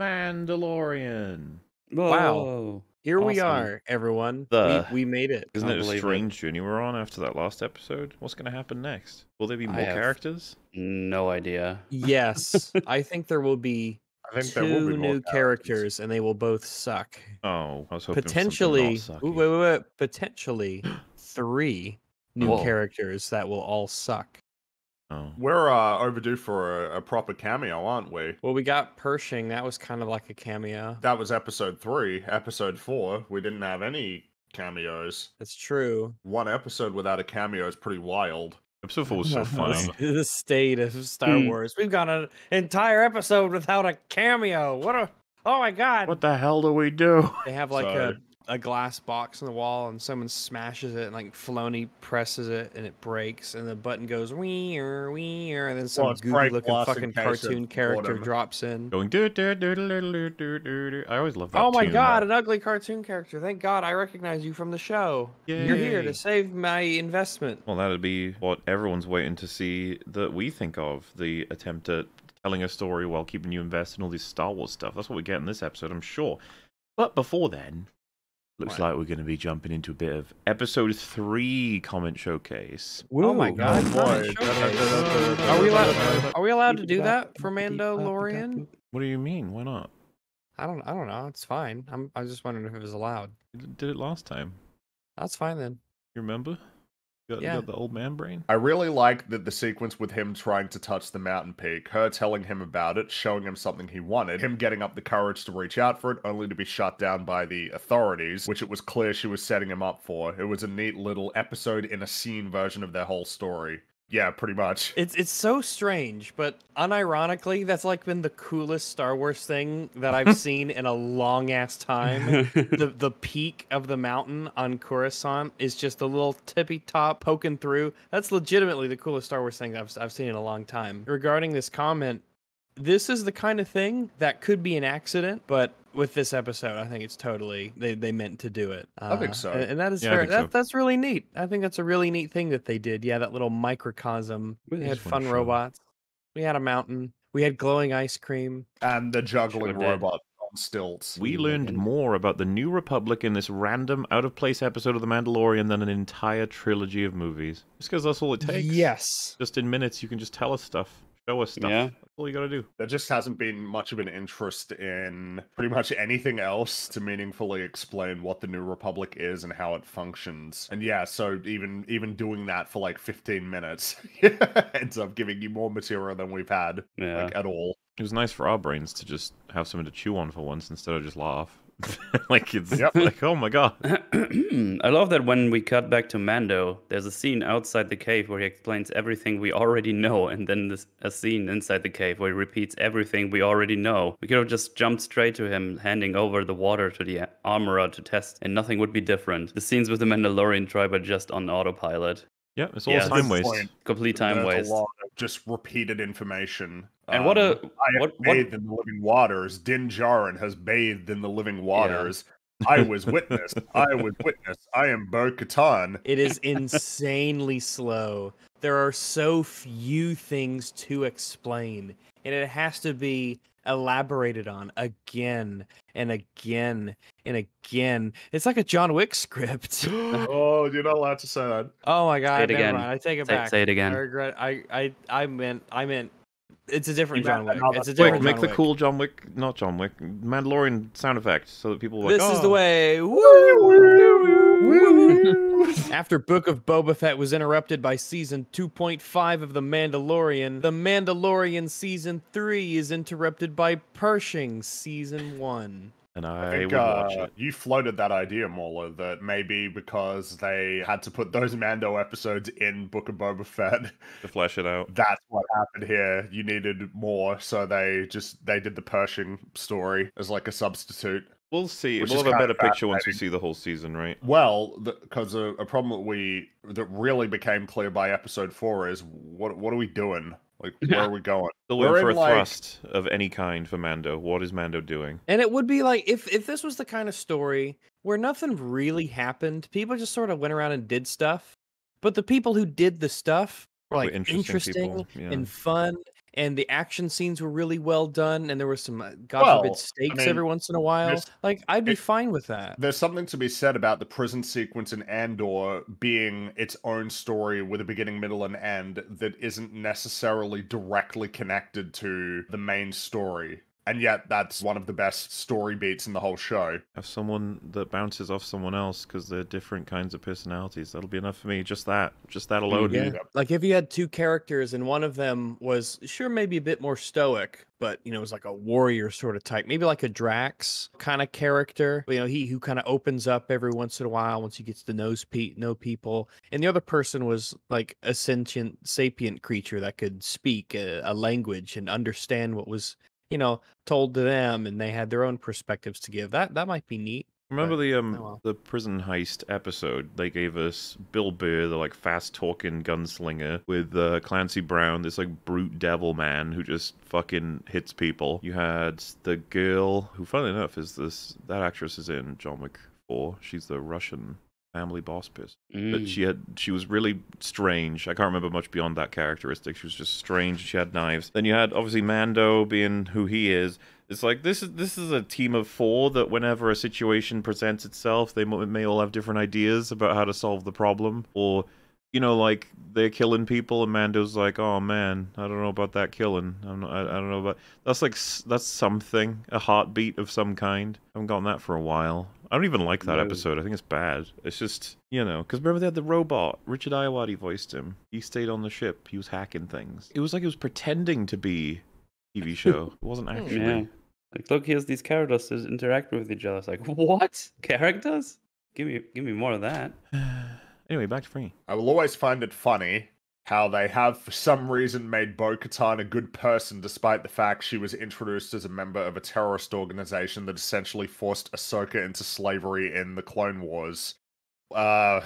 Mandalorian. Wow. Here we are, everyone. The- we, we made it. Isn't it a Unbelievable. strange journey we're on after that last episode? What's going to happen next? Will there be more have- characters? No idea. Yes, I think there will be I think there will two be new characters, and they will both suck. Oh, I was hoping Potentially, not ooh, wait, wait, wait, potentially three new Whoa. characters that will all suck. Oh. We're uh, overdue for a, a proper cameo, aren't we? Well, we got Pershing. That was kind of like a cameo. That was episode three. Episode four, we didn't have any cameos. That's true. One episode without a cameo is pretty wild. Episode 4 was so funny. the state of Star Hmm. Wars. We've got an entire episode without a cameo. What a oh my god! What the hell do we do? They have like So- a, a glass box on the wall and someone smashes it and like Filoni presses it and it breaks and the button goes wee or wee and then some well, goofy looking fucking cartoon character drops in going doo doo doo doo doo doo doo. I always love that. Oh my tune, god, man. an ugly cartoon character! Thank God I recognize you from the show. Yay. You're here to save my investment. Well, that'd be what everyone's waiting to see that we think of the attempt at telling a story while keeping you invested in all this Star Wars stuff. That's what we get in this episode, I'm sure. But before then, looks What? like we're going to be jumping into a bit of episode three comment showcase. Oh my God! Comment boy. showcase. Are we allowed? Are we allowed to do that for Mandalorian? What do you mean? Why not? I don't. I don't know. It's fine. I'm. I was just wondering if it was allowed. Did it last time. That's fine then. You remember? You got, Yeah. got the old man brain? I really like that the sequence with him trying to touch the mountain peak, her telling him about it, showing him something he wanted, him getting up the courage to reach out for it, only to be shut down by the authorities, which it was clear she was setting him up for. It was a neat little episode in a scene version of their whole story. Yeah, pretty much. It's it's so strange, but unironically, that's like been the coolest Star Wars thing that I've seen in a long ass time. the the peak of the mountain on Coruscant is just a little tippy top poking through. That's legitimately the coolest Star Wars thing I've I've seen in a long time. Regarding this comment, this is the kind of thing that could be an accident, but with this episode, I think it's totally they, they meant to do it. I think Uh, so. and, and that is Yeah, I very, think so. that's really neat. I think that's a really neat thing that they did. Yeah, that little microcosm. We We had just wanna fun show- robots. We had a mountain. We had glowing ice cream. And the juggling robot on stilts. We learned more about the New Republic in this random, out of place episode of The Mandalorian than an entire trilogy of movies. Just because that's all it takes. Yes. Just in minutes, you can just tell us stuff, show us stuff. Yeah. That's all you gotta do. There just hasn't been much of an interest in pretty much anything else to meaningfully explain what the New Republic is and how it functions. And yeah, so even even doing that for like 15 minutes ends up giving you more material than we've had Yeah. like at all. It was nice for our brains to just have something to chew on for once instead of just laugh. like it's Yep. like, oh my god. I love that when we cut back to Mando, there's a scene outside the cave where he explains everything we already know, and then this, a scene inside the cave where he repeats everything we already know. We could have just jumped straight to him handing over the water to the armorer to test, and nothing would be different. The scenes with the Mandalorian tribe are just on autopilot. Yeah, it's all Yeah, time waste. point. Complete time waste. A lot of just repeated information. And what a- Um, I have what- what- bathed in the living waters. Din Djarin has bathed in the living waters. I was witness. I was witness. I am Bo Katan. It is insanely slow. There are so few things to explain, and it has to be elaborated on again and again and again. It's like a John Wick script. oh, you're not allowed to say that. oh my god! Say it never again. mind. I take it Say, back. say it again. I again. regret. I I I meant I meant. It's a different John Wick. It's a John Quick, different make John the Wick. cool John Wick, not John Wick, Mandalorian sound effects so that people are like, This is the "Oh." way. After Book of Boba Fett was interrupted by season 2.5 of The Mandalorian, The Mandalorian season 3 is interrupted by Pershing season 1. And I I, think would watch uh, it. you floated that idea, Mauler, that maybe because they had to put those Mando episodes in Book of Boba Fett, To flesh it out. that's what happened here. You needed more, so they just they did the Pershing story as like a substitute. We'll see. Which we'll have a better picture once we see the whole season, right? Well, because a, uh, a problem that we that really became clear by episode four is what what are we doing? Like, where are we going? Still We're waiting for a in, like- thrust of any kind for Mando. What is Mando doing? And it would be like if if this was the kind of story where nothing really happened, people just sort of went around and did stuff. But the people who did the stuff were Were like interesting interesting, yeah. and fun and the action scenes were really well done, and there were some uh, God Well, forbid I stakes mean, every once in a while. Like I'd be it- fine with that. There's something to be said about the prison sequence in Andor being its own story with a beginning, middle, and end that isn't necessarily directly connected to the main story. And yet, that's one of the best story beats in the whole show. Have someone that bounces off someone else because they're different kinds of personalities. That'll be enough for me. Just that. Just that alone. Yeah. Like if you had two characters and one of them was sure maybe a bit more stoic, but you know, it was like a warrior sort of type, maybe like a Drax kind of character. You know, he who kind of opens up every once in a while once he gets to know pe- know people. And the other person was like a sentient sapient creature that could speak a, a language and understand what was, you know, told to them and they had their own perspectives to give. That that might be neat. Remember But- the um oh well. the prison heist episode? They gave us Bill Burr, the like fast talking gunslinger, with uh, Clancy Brown, this like brute devil man who just fucking hits people. You had the girl who, funnily enough, is this that actress is in John Wick Four. She's the Russian family boss. But Mm. she had she was really strange. I can't remember much beyond that characteristic. She was just strange. She had knives. Then you had obviously Mando being who he is. It's like this is this is a team of four that whenever a situation presents itself, they may all have different ideas about how to solve the problem. Or you know, like they're killing people, and Mando's like, "Oh man, I don't know about that killing. I'm not, I, I don't know about that's like that's something, a heartbeat of some kind. I haven't gotten that for a while. I don't even like that No. episode. I think it's bad. It's just you know, because remember they had the robot. Richard Ayoade voiced him. He stayed on the ship. He was hacking things. It was like it was pretending to be a TV show. It wasn't hmm. actually. Yeah. Like, look, here's these characters that interact with each other. It's like, what? Characters? Give me, give me more of that. anyway, back to free. I will always find it funny how they have, for some reason, made Bo Katan a good person despite the fact she was introduced as a member of a terrorist organization that essentially forced Ahsoka into slavery in the Clone Wars. Uh,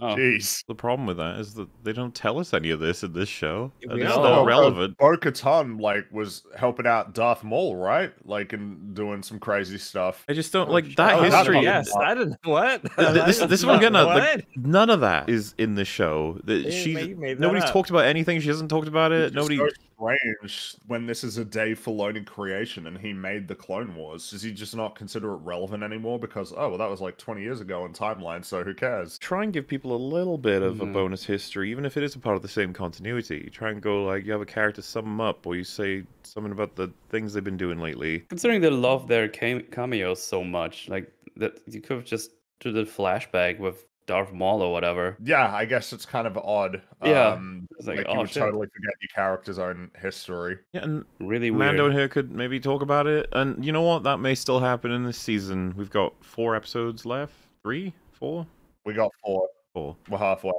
Oh. jeez. The problem with that is that they don't tell us any of this in this show. We it's know. not No, relevant. Bo Katan, like, was helping out Darth Maul, right? Like, and doing some crazy stuff. I just don't Oh, like that Oh, history. not- yes, I didn't. What? Th- this, this is uh, what I'm getting at. Like, none of that is in the show. That Yeah, she's you made that nobody's up. talked about anything. She hasn't talked about it. It's Nobody. so strange when this is a Dave Filoni creation and he made the Clone Wars. Does he just not consider it relevant anymore? Because oh well, that was like twenty years ago in timeline, so who cares? Try and give people a little bit of a Mhm. bonus history, even if it is a part of the same continuity. You try and go like you have a character sum 'em up, or you say something about the things they've been doing lately. Considering they love their cam- cameos so much, like that, you could have just do the flashback with Darth Maul or whatever. Yeah, I guess it's kind of odd. Yeah. um, It's like, like, oh, you would shit. totally forget your character's own history. Yeah, and Really weird. Mando and her could maybe talk about it. And you know what? That may still happen in this season. We've got four episodes left. Three, four, We got four. four. We're halfway.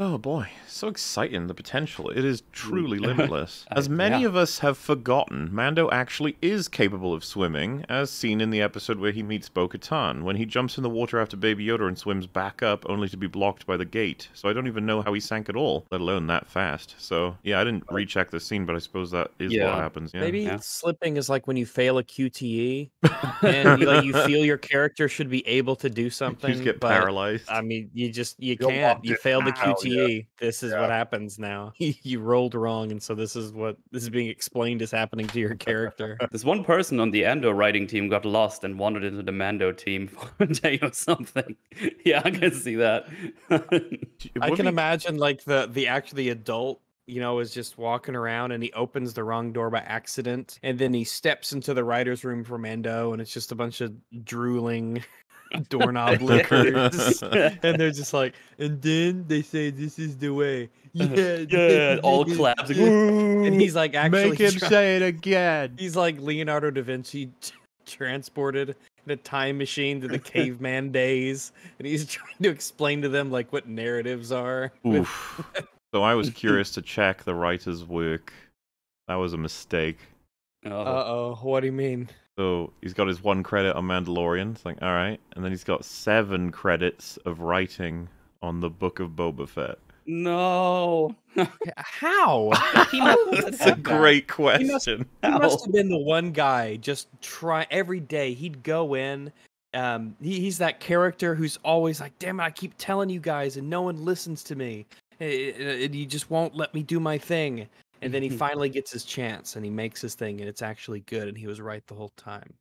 Oh boy, so exciting! The potential. It is truly limitless. As many yeah. of us have forgotten, Mando actually is capable of swimming, as seen in the episode where he meets Bo Katan, when he jumps in the water after Baby Yoda and swims back up, only to be blocked by the gate. So I don't even know how he sank at all, let alone that fast. So yeah, I didn't recheck the scene, but I suppose that is what happens. Yeah. Maybe Yeah. slipping is like when you fail a QTE and you, like, you feel your character should be able to do something. you just get but, paralyzed. I mean, you just you You're can't. You in failed the now, yeah. This is Yeah. what happens now. you rolled wrong, and so this is what this is being explained is happening to your character. This one person on the Andor writing team got lost and wandered into the Mando team for a day or something. Yeah, I can see that. I can be- imagine like the the actually adult you know is just walking around and he opens the wrong door by accident and then he steps into the writer's room for Mando and it's just a bunch of drooling doorknob lickers and they're just like and then they say this is the way yeah yeah, all claps. and he's like actually make try- say it again. he's like Leonardo da Vinci t- transported in a time machine to the caveman days and he's trying to explain to them like what narratives are Oof. so I was curious to check the writer's work. That was a mistake. Oh, Uh-oh, what do you mean? So he's got his one credit on Mandalorian. It's like, all right. And then he's got seven credits of writing on the Book of Boba Fett. no. How? He That's a great He must- question. He must have been the one guy just try every day. He'd go in. Um, he, he's that character who's always like, "Damn it, I keep telling you guys, and no one listens to me. Eh, eh, And you just won't let me do my thing." And then he finally gets his chance and he makes his thing and it's actually good and he was right the whole time.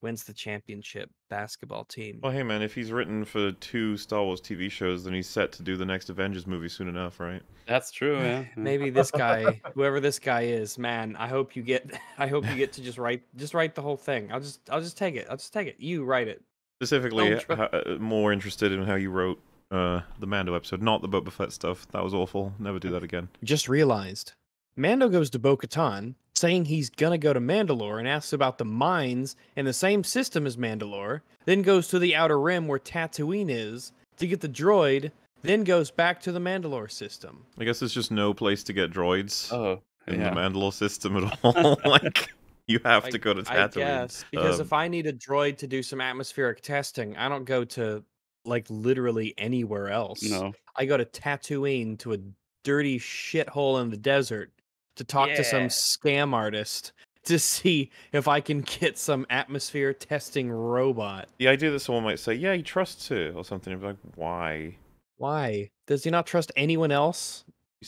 Wins the championship basketball team. Well, hey man, if he's written for two Star Wars TV shows, then he's set to do the next Avengers movie soon enough, right? That's true. Yeah. yeah. Maybe this guy, whoever this guy is, man, I hope you get I hope you get to just write just write the whole thing. I'll just I'll just take it. I'll just take it. You write it. Specifically, Don't try- uh, more interested in how you wrote uh, the Mando episode, not the Boba Fett stuff. That was awful. Never do that again. Just realized. Mando goes to Bo Katan, saying he's gonna go to Mandalore and asks about the mines in the same system as Mandalore, then goes to the Outer Rim where Tatooine is to get the droid, then goes back to the Mandalore system. I guess there's just no place to get droids Oh, in yeah. the Mandalore system at all. like, you have I- to go to I Tatooine. guess because Um, if I need a droid to do some atmospheric testing, I don't go to like literally anywhere else. No. I go to Tatooine to a dirty shithole in the desert to talk to some scam artist to see if I can get some atmosphere testing robot. the idea that someone might say, "Yeah, he trusts her" or something, I'm like, why? Why? Does he not trust anyone else?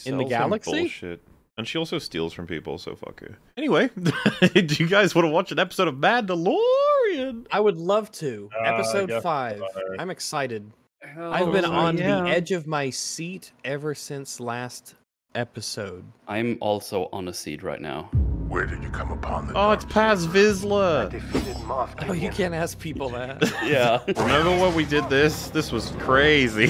In the galaxy? Bullshit. And she also steals from people, so fuck her. Anyway, do you guys want to watch an episode of Mandalorian? I would love to. Uh, Episode 5. so. I'm excited. I've been on yeah. the edge of my seat ever since last episode. I'm also on a seat right now. Where did you come upon the Oh, it's Paz Vizsla. Oh, you can't ask people that. Yeah. Remember when we did this? This was crazy.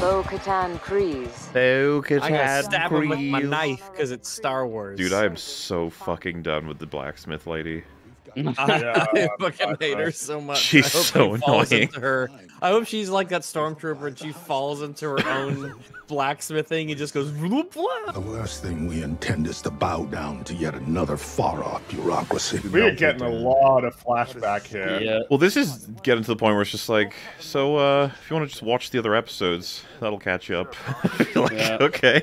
Bo Katan Kryze. Oh, I gotta stab him with my knife because it's Star Wars. Dude, I am so fucking done with the blacksmith lady. I, Yeah, I fucking not hate her so much. She's so he annoying. Her. I hope she's like that stormtrooper and she falls into her own blacksmithing and just goes. "Bloop, bloop." The last thing we intend is to bow down to yet another far-off bureaucracy. We are getting a lot of flashback here. Yeah. Well, this is getting to the point where it's just like, so uh, if you want to just watch the other episodes, that'll catch you up. like, Yeah. okay.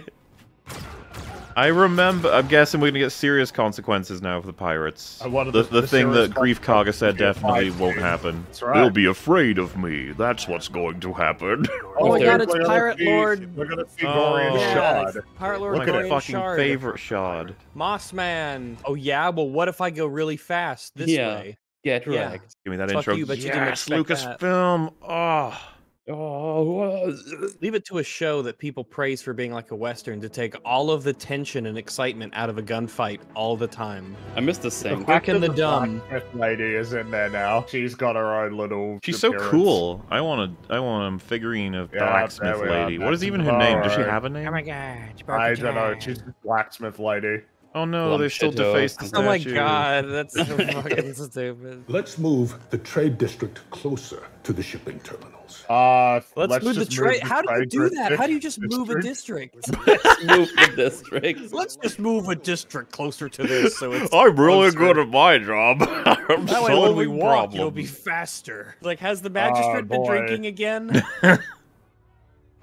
I remember. I'm guessing we're gonna get serious consequences now for the pirates. Uh, what the, the- the, the thing that Greef Karga said definitely won't days. happen. That's right. They'll be afraid of me. That's what's going to happen. Oh my god, it's Pirate see- Lord. We're gonna see Oh. Gorian Yeah, Shard. Pirate Lord My Look at it. Gorian fucking Shard. favorite shard. Mossman. Oh yeah, well, what if I go really fast this Yeah. way? Get Yeah. wrecked. Give me that Fuck intro. you, but you didn't yes, expect that. Lucasfilm. Oh. Oh, Leave it to a show that people praise for being like a western to take all of the tension and excitement out of a gunfight all the time. I missed the sing. Quick and the Fact that dumb. blacksmith lady is in there now. She's got her own little. She's so cool. I want a, I want a figurine of Yeah, blacksmith there we are. lady. What is even her name? Does she have a name? Oh my god, I don't know. She's a blacksmith lady. Oh no, Lump they still shito. defaced the statue. Oh my god, that's so fucking stupid. Let's move the trade district closer to the shipping terminals. Uh, Let's, move the trade. How do you do that? How do you district- just move a district? district? Let's move the district. Let's just move a district closer to this, so it's. I'm really closer. good at my job. I'm That way, when we solving walk, it'll be faster. Like, has the magistrate been drinking again?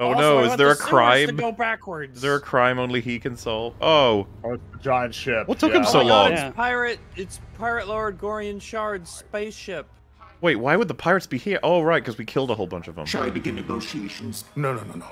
Oh Also, no, is there the a crime? To go backwards. Is there a crime only he can solve? Oh, Oh, giant ship. What took yeah. him Oh so my God, long? it's pirate. It's pirate Lord Gorian Shard's spaceship. wait, why would the pirates be here? Oh right, because we killed a whole bunch of them. Shall I begin negotiations? No, no, no, no.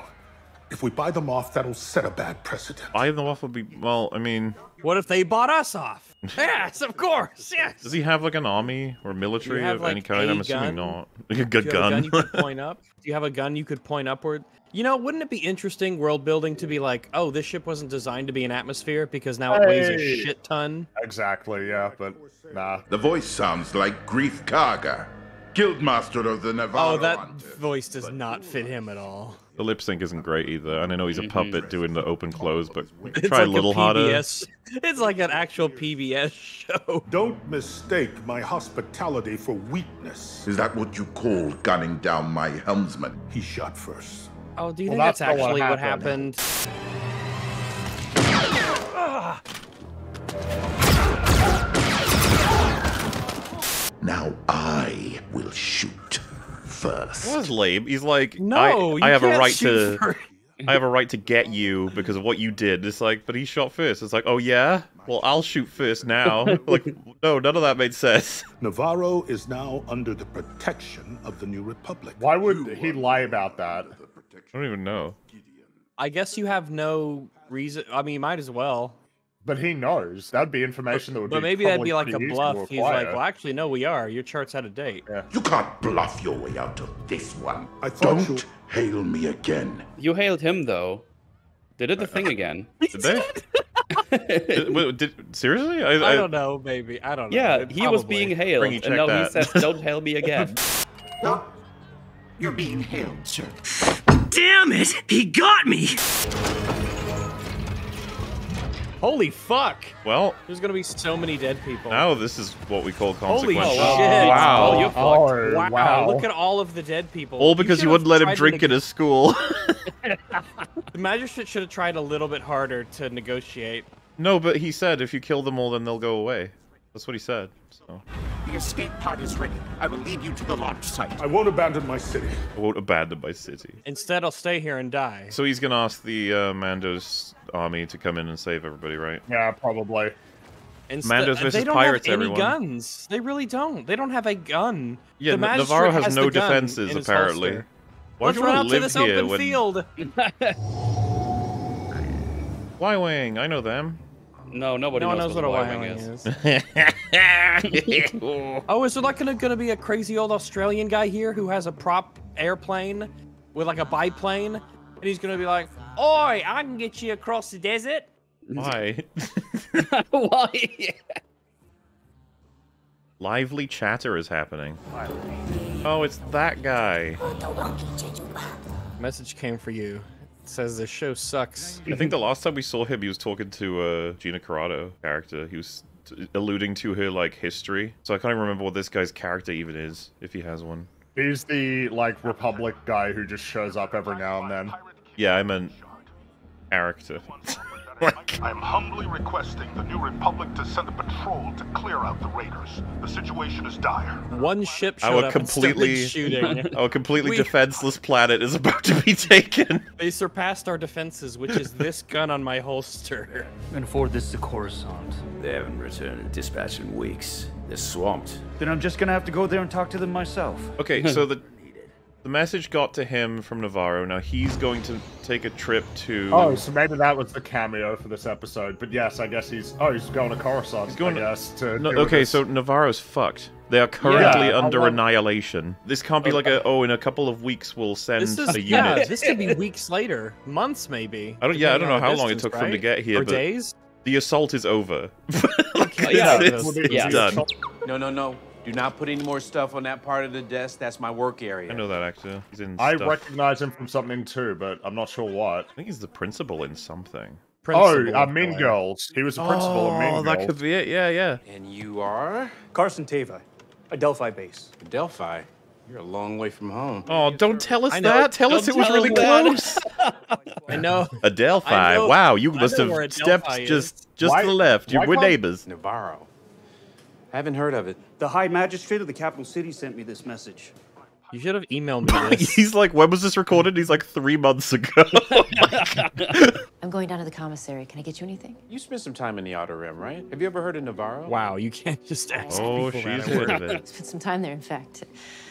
If we buy them off, that'll set a bad precedent. I the waffle be well. I mean, What if they bought us off? yes, of course. Yes. does he have like an army or military have, of like, any kind? I'm assuming gun? not. Like a Do good you have a gun gun. you could point up? Do you have a gun you could point upward? You know, wouldn't it be interesting world building to be like, oh, this ship wasn't designed to be an atmosphere because now it weighs a shit ton? Exactly. Yeah, but nah. The voice sounds like Greef Karga, Guildmaster of the Nevarro Oh, that Hunters. voice does not fit him at all. The lip sync isn't great either, and I know he's a puppet mm-hmm. doing the open close, but It's try like a little a harder. PBS. It's like an actual PBS show. Don't mistake my hospitality for weakness. Is that what you call gunning down my helmsman? He shot first. Oh, do you Well, think that's, that's not what actually what happened. happened? Now I will shoot first. That was lame. He's like, No, I, I have a right to, first. I have a right to get you because of what you did. It's like, but he shot first. It's like, oh yeah, well I'll shoot first now. like, no, none of that made sense. Nevarro is now under the protection of the New Republic. Why would he lie about that? I don't even know. I guess you have no reason. I mean, you might as well. But he knows. That'd be information that would be. But maybe that'd be like a pretty easy to bluff. He's like, well, actually, no, we are. Your chart's out of date. You can't bluff your way out of this one. I Don't hail me again. You hailed him though. They did the uh, thing again. Did they? Did- wait, did- seriously? I, I don't know, maybe. I don't know. Yeah, It he was being hailed, Bring and check now that. he says, "Don't hail me again." You're being hailed, sir. Damn it! He got me! Holy fuck! Well, There's gonna be so many dead people. now this is what we call Holy consequential. shit! Wow. Oh, you're fucked. Oh, Wow, wow. Look at all of the dead people. All because you, should've wouldn't let him drink in his school. The magistrate should have tried a little bit harder to negotiate. no, but he said if you kill them all, then they'll go away. That's what he said. So The escape pod is ready. I will lead you to the launch site. I won't abandon my city. I won't abandon my city. Instead, I'll stay here and die. So he's gonna ask the uh, Mando's army to come in and save everybody, right? Yeah, probably. Instead, Mandos they don't pirates, have any everyone. guns. They really don't. They don't have a gun. Yeah, the Nevarro has, no defenses apparently. Why Let's do you run out to to live this here open when... field. Y Wing, I know them. No, nobody no one knows, knows what a Y-wing Y-wing is. is. Oh, is there like gonna, gonna be a crazy old Australian guy here who has a prop airplane with like a biplane, and he's gonna be like, "Oi, I can get you across the desert." Why? Why? Lively chatter is happening. Oh, it's that guy. Message came for you. It says the show sucks. I think the last time we saw him, he was talking to uh, Gina Carano character. He was alluding to her like history. So I can't even remember what this guy's character even is, if he has one. He's the like Republic guy who just shows up every now and then. Yeah, I meant character. like, I am humbly requesting the New Republic to send a patrol to clear out the raiders. The situation is dire. One ship showed our up completely, shooting. our completely We- defenseless planet is about to be taken. they surpassed our defenses, which is this gun on my holster. And forward this to Coruscant. They haven't returned a dispatch in weeks. They're swamped. Then I'm just gonna have to go there and talk to them myself. Okay, so the the message got to him from Nevarro. Now he's going to take a trip to. Oh, so maybe that was the cameo for this episode. But yes, I guess he's oh he's going to Coruscant. He's going I to- guess to No, okay, this. so Nevarro's fucked. They are currently Yeah, under love- annihilation. This can't be like a oh, in a couple of weeks we'll send This is a yeah. This could be weeks later, months maybe. I don't. Yeah, I don't know on the how long it distance, took for him to get here, Or but days. the assault is over. Like, yeah, it's, Well, it's the- the done. No, no, no. Do not put any more stuff on that part of the desk. That's my work area. I know that actor. He's in. I stuff. recognize him from something too, but I'm not sure what. I think he's the principal in something. Principal, oh, uh, Mean Girls. He was the principal in Mean Oh, that could be it. Yeah, yeah. And you are Carson Teva, a Delphi base. Delphi. You're a long way from home. Oh, don't tell us that. Tell us Don't it was really close. I know. Adelphi. I know- wow, you must know where a have stepped is. just just Why- to the left. You why were neighbors. Nevarro. I haven't heard of it. The High Magistrate of the capital city sent me this message. You should have emailed me this. He's like, when was this recorded? He's like three months ago. Oh I'm going down to the commissary. Can I get you anything? You spent some time in the Outer Rim, right? Have you ever heard of Nevarro? Wow, you can't just ask oh, people she's that at work. heard of it. Spent some time there, in fact.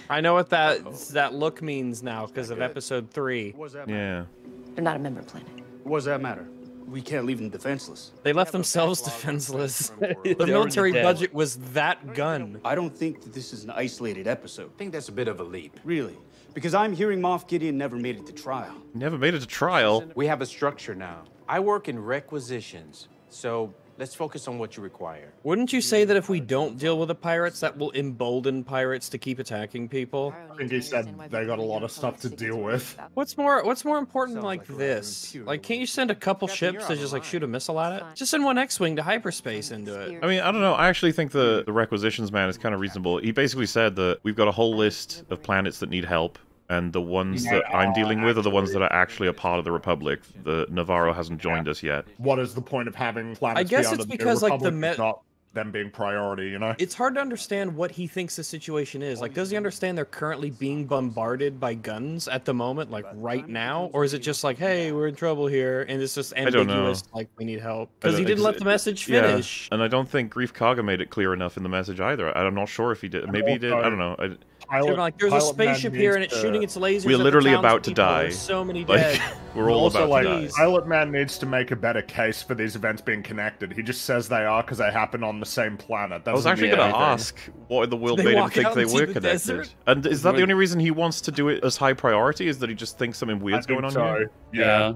I know what that that look means now because of episode three. What does that matter? Yeah. They're not a member planet. What does that matter? We can't leave them defenseless. They left themselves defenseless. the military budget was that gun. I don't think that this is an isolated episode. I think that's a bit of a leap. Really. Because I'm hearing Moff Gideon never made it to trial. Never made it to trial. We have a structure now. I work in requisitions, so let's focus on what you require. Wouldn't you say that if we don't deal with the pirates, that will embolden pirates to keep attacking people? I think he said they got a lot of stuff to deal with. What's more What's more important like this? Like, can't you send a couple ships to just like shoot a missile at it? Just send one X-wing to hyperspace into it. I mean, I don't know. I actually think the, the requisitions man is kind of reasonable. He basically said that we've got a whole list of planets that need help, and the ones that I'm dealing with are the ones that are actually a part of the Republic. The Nevarro hasn't joined us yet. What is the point of having planets I guess be under it's the because, like, the Republic if me- not them being priority, you know? It's hard to understand what he thinks the situation is. Like, does he understand they're currently being bombarded by guns at the moment, like right now, or is it just like, hey, we're in trouble here, and it's just don't know. ambiguous, like we need help? Because he didn't let the message yeah, finish. and I don't think Greef Karga made it clear enough in the message either. I'm not sure if he did. Maybe he did. I don't know. I, pilot, They're like, there's a Pilot Man spaceship here and it's to- shooting its lasers. We're at the literally about to die. There's so many Like, dead. we're all also, about like, to die. Pilot Man needs to make a better case for these events being connected. He just says they are because they happen on the same planet. I was actually going to ask what in the world They made him think they were the connected. desert? And is that the only reason he wants to do it as high priority? Is that he just thinks something weird's think going on so. here? Yeah.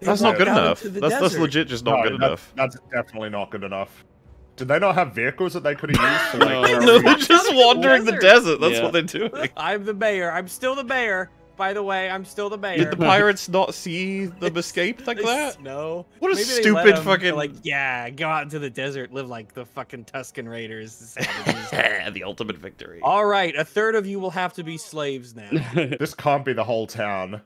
They That's not good enough. into the That's that's legit just not No, good that- enough. That's definitely not good enough. Did they not have vehicles that they could have used? To, like, No. No, they're just wandering the desert. That's Yeah. what they're doing. I'm the mayor. I'm still the mayor. By the way, I'm still the mayor. Did the pirates not see them escape like that? No. What a Maybe they let fucking- like yeah, go out into the desert, live like the fucking Tusken Raiders. the ultimate victory. All right, a third of you will have to be slaves now. this can't be the whole town.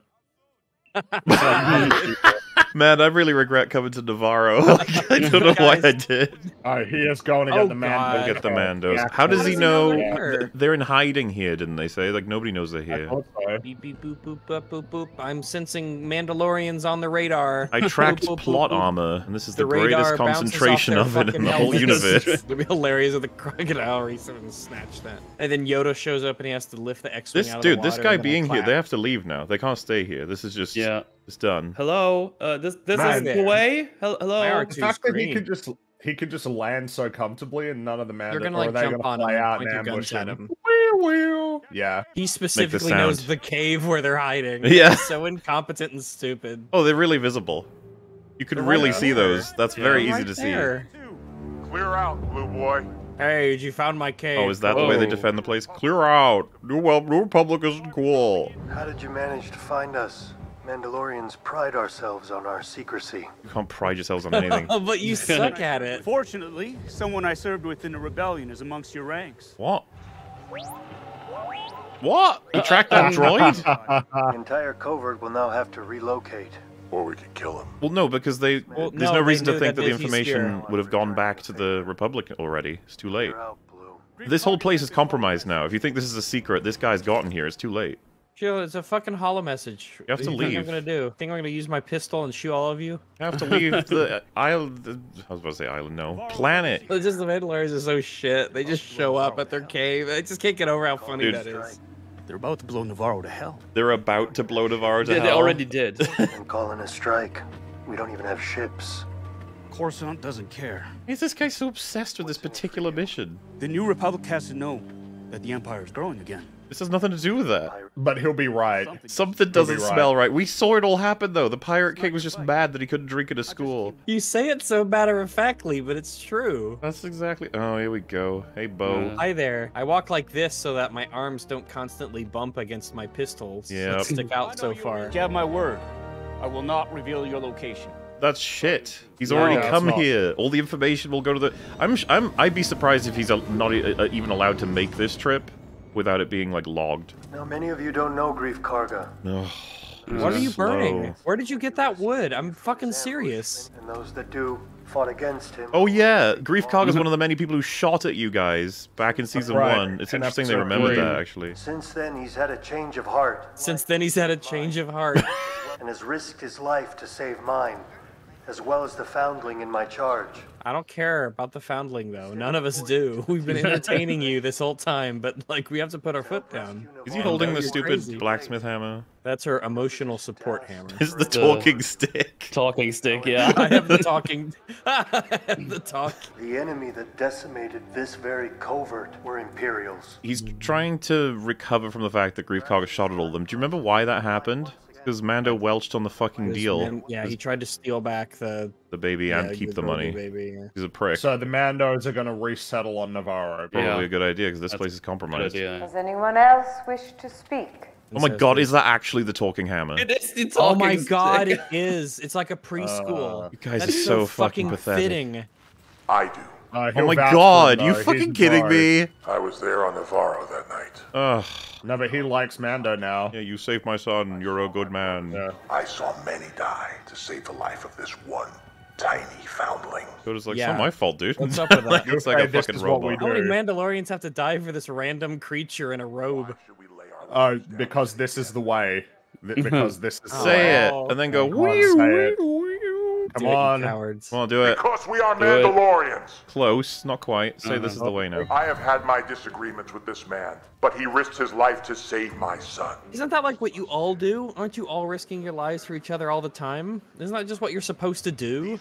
Man, I really regret coming to Nevarro. I don't know why I did. Oh, he is going to get Oh, the man. God. Get the Mandos. Yeah. How does How he he know know? they're here? th- They're in hiding here, didn't they say? Like nobody knows they're I here. thought so. beep beep boop boop boop boop boop. I'm sensing Mandalorians on the radar. I tracked Boop, boop, plot boop, boop. armor, and this is the, The radar greatest bounces off concentration their of it in fucking the whole helmets. universe. It'd be hilarious if the crocodile race him and snatch that. And then Yoda shows up and he has to lift the X-wing This out of dude, this water, guy and then I being here, clap. they have to leave now. They can't stay here. This is just yeah. It's done. Hello. Uh, this this Man. is the way. Hello. The Too fact that he could just he could just land so comfortably and none of the man They're gonna like they jump gonna on fly him, out point and ambush him. him. Wee, wee. Yeah. He specifically knows the cave where they're hiding. Yeah. He's so incompetent and stupid. Oh, they're really visible. You can They're really right see there. those. That's very They're easy right to see. there. Clear out, blue boy. Hey, you found my cave. Oh, is that the way they defend the place? Clear out. New, well, New Republic isn't cool. How did you manage to find us? Mandalorians pride ourselves on our secrecy. You can't pride yourselves on anything. but you suck at it. Fortunately, someone I served with in the rebellion is amongst your ranks. What? What? You tracked that droid? the entire covert will now have to relocate. Or we could kill him. Well, no, because they Well, there's no, no reason to think that that the information would have gone back to the Republic already. It's too late. Out. This whole place is compromised now. If you think this is a secret, this guy's gotten here. It's too late. Joe, it's a fucking hollow message. You have to What do you think leave. I'm gonna do? Think I'm gonna use my pistol and shoot all of you? You have to leave the island. I was about to say island. No planet. It's just the Mandalorians are so shit. They just show up at their cave. I just can't get over how funny Dude. that is. They're about to blow Nevarro to hell. They're about to blow Nevarro to Yeah, they already did. And calling a strike. We don't even have ships. Coruscant doesn't care. Why is this guy so obsessed with this particular mission? The New Republic has to know that the Empire is growing again. This has nothing to do with that. But he'll be right. Something He'll doesn't right. smell right. We saw it all happen though. The pirate king was just mad that he couldn't drink at a school. You say it so matter of factly, but it's true. That's exactly. Oh, here we go. Hey, Bo. Uh, Hi there. I walk like this so that my arms don't constantly bump against my pistols that stick out so far. You have my word. I will not reveal your location. That's shit. He's Yeah, already come not. here. All the information will go to the. I'm. sh- I'm. I'd be surprised if he's uh, not e- uh, even allowed to make this trip without it being like logged. Now, many of you don't know Greef Karga. Ugh, What are you slow. burning? Where did you get that wood? I'm fucking serious. And those that do fought against him. Oh yeah, Greef Karga is one of the many people who shot at you guys back in season right. one. It's In interesting they remembered that actually. Since then, he's had a change of heart Since then, he's had a change of heart. and has risked his life to save mine, as well as the foundling in my charge. I don't care about the foundling though. None of us do. We've been entertaining you this whole time, but like we have to put our foot down. Is he holding the stupid crazy. blacksmith hammer? That's her emotional support hammer. Is the talking stick? Talking stick, yeah. I have the talking. I have the talk. The enemy that decimated this very covert were Imperials. He's trying to recover from the fact that Greef Karga shot at all of them. Do you remember why that happened? Because Mando welched on the fucking deal. And, yeah, he tried to steal back the the baby yeah, and keep the baby, money. Baby, yeah. He's a prick. So the Mandos are going to resettle on Nevarro. Probably Yeah. a good idea because this That's place is compromised. idea. Does anyone else wish to speak? Oh my god, is that actually the talking hammer? It is the talking Oh my stick. god, it is. It's like a preschool. Uh, You guys That's are so fucking fucking pathetic. fitting. I do. Uh, Oh my god, him, you fucking kidding charge. me? I was there on Nevarro that night. Ugh. No, but he likes Mando now. Yeah, you saved my son. You're a good man. Yeah. I saw many die to save the life of this one tiny foundling. So it's like, Yeah. it's not my fault, dude. What's up with that? Looks like Hey, a fucking is robot. How many. Mandalorians have to die for this random creature in a robe? Should we lay our Oh, because this is the way. Because this is the way. Say it, and then go. Come on, "Wee, say wee." Come Do it, you on. cowards. Well, do it. Because we are Do it. Mandalorians. Close, not quite. Say this is Uh-huh. the way now. I have had my disagreements with this man, but he risked his life to save my son. Isn't that like what you all do? Aren't you all risking your lives for each other all the time? Isn't that just what you're supposed to do?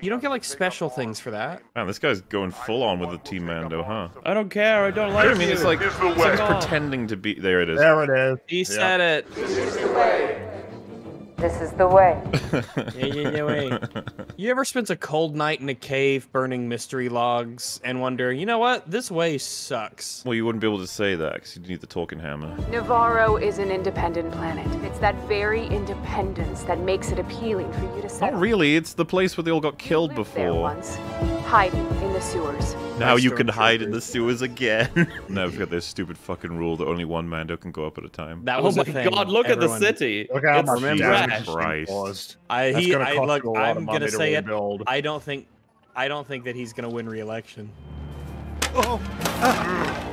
You don't get like special things for that. Man, this guy's going full on with the Team Mando, huh? I don't care. I don't like I mean, it's you. like, Is the it's like way. pretending to be. There it is. There it is. He Yeah. said it. This is the way. Yeah, yeah, yeah, wait. You ever spent a cold night in a cave burning mystery logs and wonder, you know what? This way sucks. Well, you wouldn't be able to say that because you need the talking hammer. Nevarro is an independent planet. It's that very independence that makes it appealing for you to settle. Not really. It's the place where they all got killed lived there before. once, hiding in the sewers. Now you can hide in the sewers again. Never forget this stupid fucking rule that only one Mando can go up at a time. That Oh was my thing. god, look Everyone- at the city. Look how it's much Jesus damage trash. has been Christ. caused. I, That's he, gonna I cost look. you a lot of I'm money gonna to say it. rebuild. I don't think. I don't think that he's gonna win re-election. Oh. Ah.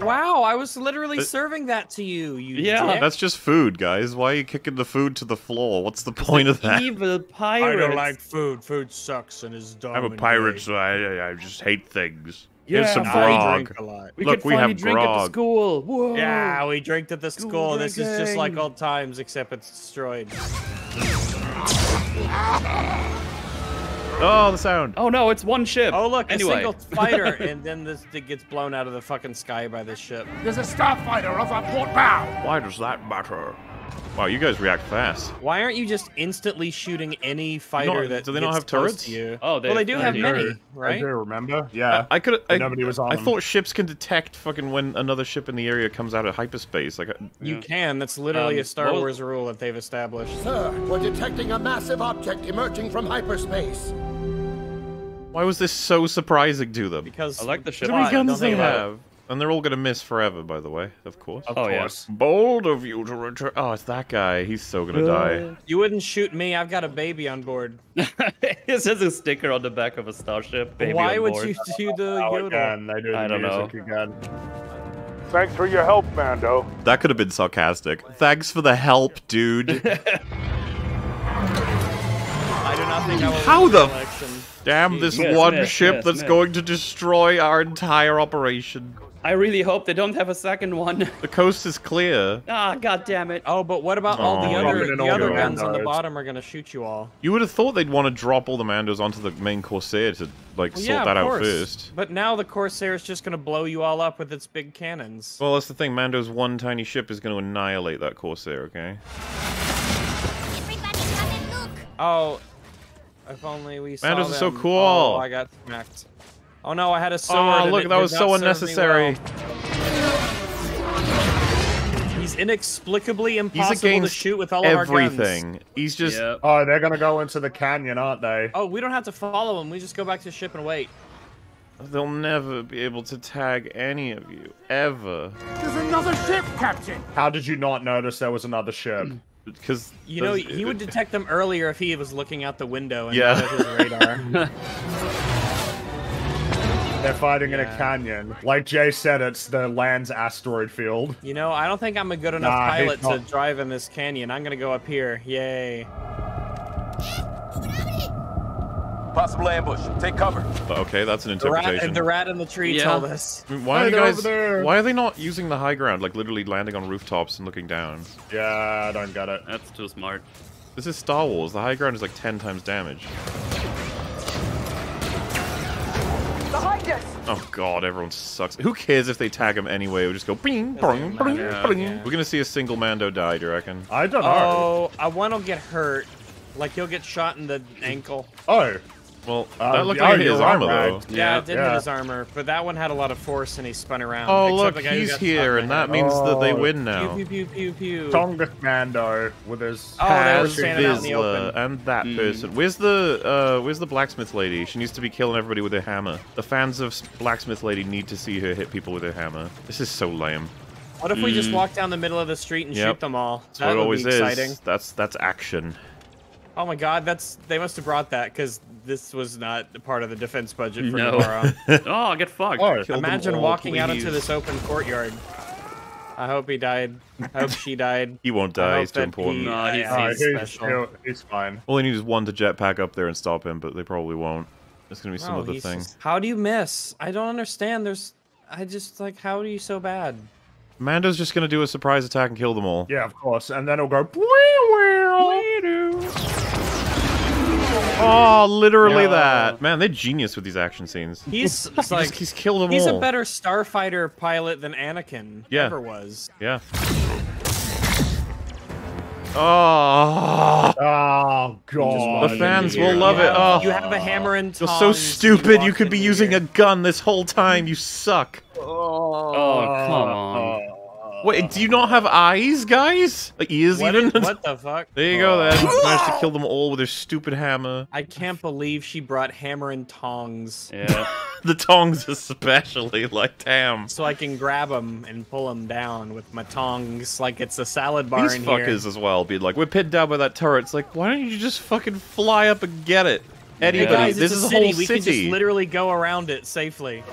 Wow, I was literally Uh, serving that to you. You Yeah. dick. That's just food, guys. Why are you kicking the food to the floor? What's the point of that? Evil pirates. food. Food sucks and is dumb. I'm a pirate, so I, I just hate things. Yeah, Here's some I grog. drink a lot. We Look, could we have drink at the school. Whoa. Yeah, we drank at the school. This is just like old times, except it's destroyed. Oh, the sound. Oh no, it's one ship. Oh look, anyway. a single fighter, and then this thing gets blown out of the fucking sky by this ship. There's a starfighter off our port bow. Why does that matter? Wow, you guys react fast. Why aren't you just instantly shooting any fighter not- that do they not have turrets? to you? Oh, they well, they have do have plenty. many, I right? do remember. Yeah. I could. I, nobody was on I them. thought ships can detect fucking when another ship in the area comes out of hyperspace. Like, uh, You can. That's literally Um, a Star what was- Wars rule that they've established. Sir, we're detecting a massive object emerging from hyperspace. why was this so surprising to them? Because I like the ship. How many guns Don't they think have? And they're all gonna miss forever, by the way. Of course. Of Oh, yeah. course. Bold of you to return. Oh, it's that guy. He's so gonna die. You wouldn't shoot me. I've got a baby on board. it says a sticker on the back of a starship. Baby Why on would board. you do the Oh, yodel? again, they do the I don't know. again. Thanks for your help, Mando. That could have been sarcastic. Thanks for the help, dude. I do not think I will How the election. Damn this Yes, one yes, ship yes, that's yes. going to destroy our entire operation. I really hope they don't have a second one. The coast is clear. ah, god damn it. Oh, but what about all the other the other the guns on the bottom are gonna shoot you all? You would have thought they'd want to drop all the Mandos onto the main Corsair to like Well, sort yeah, that of out course. first. But now the Corsair is just gonna blow you all up with its big cannons. Well, that's the thing. Mando's one tiny ship is going to annihilate that Corsair. Okay. Oh, if only we saw Mandos are so cool. Oh, I got smacked. Oh no, I had a sword. Oh, look, that was so unnecessary. well. He's inexplicably He's impossible to shoot with all of our guns. everything. He's just. Yep. Oh, they're gonna go into the canyon, aren't they? Oh, we don't have to follow him. We just go back to the ship and wait. They'll never be able to tag any of you ever. There's another ship, Captain. How did you not notice there was another ship? Because You know, he would detect them earlier if he was looking out the window and Yeah. not at his radar. They're fighting in a canyon. Like Jay said, it's the land's asteroid field. you know, I don't think I'm a good enough Nah, pilot to drive in this canyon. I'm gonna go up here. Yay. Possible ambush. Take cover. Okay, that's an The rat, interpretation. the rat in the tree Yeah. told us. I mean, Why Hey, are you they're guys? Why are they not using the high ground, like literally landing on rooftops and looking down? Yeah, I don't get it. That's too smart. This is Star Wars. The high ground is like ten times damage. Behind us! Oh god, everyone sucks. Who cares if they tag him anyway? We'll just go bing, bing, bing, Yeah, bing. yeah. We're gonna see a single Mando die, do you reckon? I don't know. Oh, I one will get hurt. Like he'll get shot in the ankle. Oh, Well, Uh, that looked oh, like his armor though. Yeah, Yeah. it did Yeah. hit his armor, but that one had a lot of force and he spun around. Oh look, the guy who he's got shot here, and that head. means that they Oh. win now. Pew pew pew pew pew. Tonga Mando with his. Oh, they were Paz standing out in the Vizsla open. and that Mm. person. Where's the uh, where's the blacksmith lady? She needs to be killing everybody with her hammer. The fans of blacksmith lady need to see her hit people with her hammer. This is so lame. What if we just Mm. walk down the middle of the street and Yep. shoot them all? That's that what it would always be exciting. is. That's that's action. Oh my god, that's they must have brought that because this was not part of the defense budget for No. Nevarro. oh, get fucked. Oh, Kill Imagine all, walking out into this open courtyard. I hope he died. I hope she died. He won't die. He's too important. he- No, he's- Uh, he's he's, special. he'll- he's fine. All they need is one to jetpack up there and stop him, but they probably won't. It's gonna be some No, other he's thing. just- how do you miss? I don't understand. There's, I just like, how are you so bad? Mando's just gonna do a surprise attack and kill them all. Yeah, of course. And then he'll go. Oh, literally Yeah. that. Man, they're genius with these action scenes. He's He like just- he's killed them he's all. a better starfighter pilot than Anakin Yeah. ever was. Yeah. Oh, Oh god. the fans will love it. Oh, You have a hammer and you're so stupid. You walk could be using here. a gun this whole time. You suck. Oh, Oh, come oh, on. Wait, do you not have eyes, guys? Like ears, What, even? is- what the fuck? there you go. Then managed to kill them all with their stupid hammer. I can't believe she brought hammer and tongs Yeah. The tongs, especially. Like, damn. so I can grab them and pull them down with my tongs like it's a salad bar These in fuckers here. as well be like, we're pinned down by that turret. It's like, why don't you just fucking fly up and get it? Anybody, Hey guys, this is a a city. whole We can just literally go around it safely.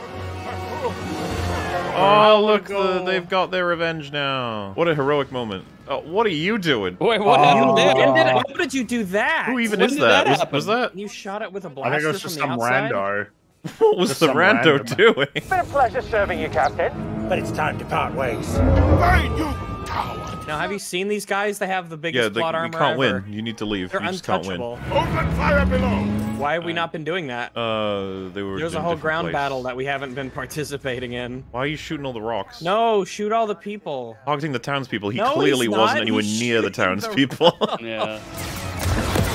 Oh, oh, look, the, they've got their revenge now. What a heroic moment. Oh, what are you doing? Wait, what Oh. happened there? When did, how did you do that? Who even When is did that? that Was, was that? You shot it with a blaster I think it was from just some outside? rando. What was Just the rando random. doing? It's been a pleasure serving you, Captain. But it's time to part ways. Hey, you coward! Now, have you seen these guys? They have the biggest Yeah, they, plot we armor can't ever. win. You need to leave. They're you just can't win. untouchable. Open fire below! Why have we not been doing that? Uh, they were. There's a whole ground place. battle that we haven't been participating in. Why are you shooting all the rocks? No, shoot all the people. Targeting the townspeople. He No, clearly wasn't anywhere He's near the shooting the townspeople. Yeah.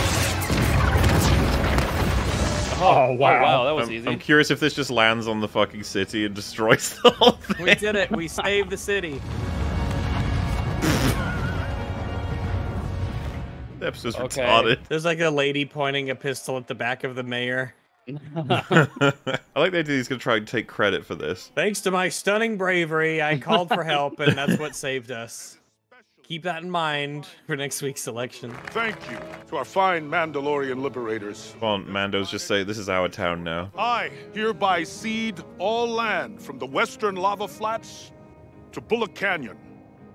Oh wow. Oh, wow, that was I'm, easy. I'm curious if this just lands on the fucking city and destroys the whole thing. We did it. We saved the city. The episode's Okay. retarded. There's like a lady pointing a pistol at the back of the mayor. I like the idea he's gonna try and take credit for this. Thanks to my stunning bravery, I called for help, and that's what saved us. Keep that in mind for next week's election. Thank you to our fine Mandalorian liberators. Come on, Mando's just say this is our town now. I hereby cede all land from the western lava flats to Bullock Canyon.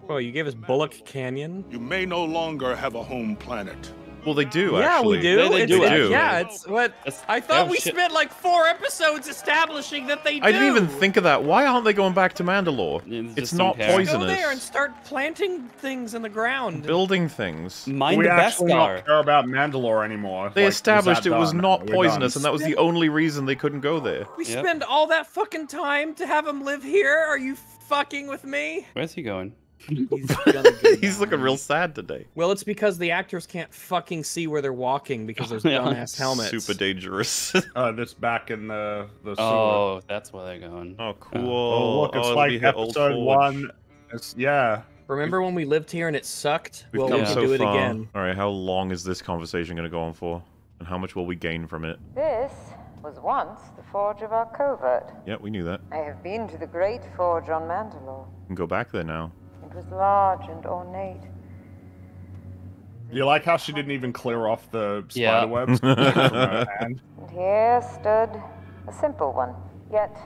Oh, you gave us Bullock Canyon? You may no longer have a home planet. Well, they do yeah, actually. we do. Yeah, they it's, do, it's- actually. Yeah, it's what That's- I thought was we shit. spent like four episodes establishing that they do. I didn't even think of that. Why aren't they going back to Mandalore? It's It's, not don't. Go there and start planting things in the ground. Building things. Mind we the actually Beskar. not care about Mandalore anymore. They Like, established that it was done? not poisonous, and that was the only reason they couldn't go there. we Yep. spend all that fucking time to have him live here. Are you fucking with me? Where's he going? He's He's looking real sad today. Well, it's because the actors can't fucking see where they're walking because there's Yeah. dumbass helmets. Super dangerous. Uh, this back in the the sewer. Oh, that's where they're going. oh, cool. Oh, look, it's it'll like be hit Old episode one. It's yeah. Remember when we lived here and it sucked? We've well, come we can so do it far. again. All right, how long is this conversation going to go on for? And how much will we gain from it? This was once the forge of our covert. Yeah, we knew that. I have been to the great forge on Mandalore. We can go back there now. It was large and ornate. You like how she didn't even clear off the Yeah. spider webs from? And here stood a simple one. Yet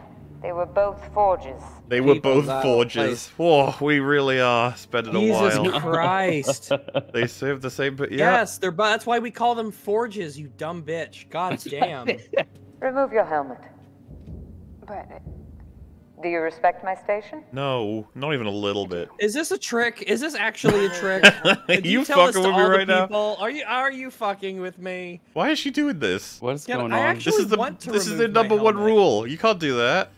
they were both forges. They were People both forges. Whoa, we really are spending a while. Jesus while. Christ. They serve the same, but yeah. Yes, they're. bu- That's why we call them forges. You dumb bitch. God damn. Remove your helmet. But do you respect my station? No, not even a little bit. Is this a trick? Is this actually a trick? Did you tell this fucking to with me all the right now? people? Are you are you fucking with me? Why is she doing this? What is Yeah, going I on? actually This is the want to this is remove their my number one rule. You can't do that.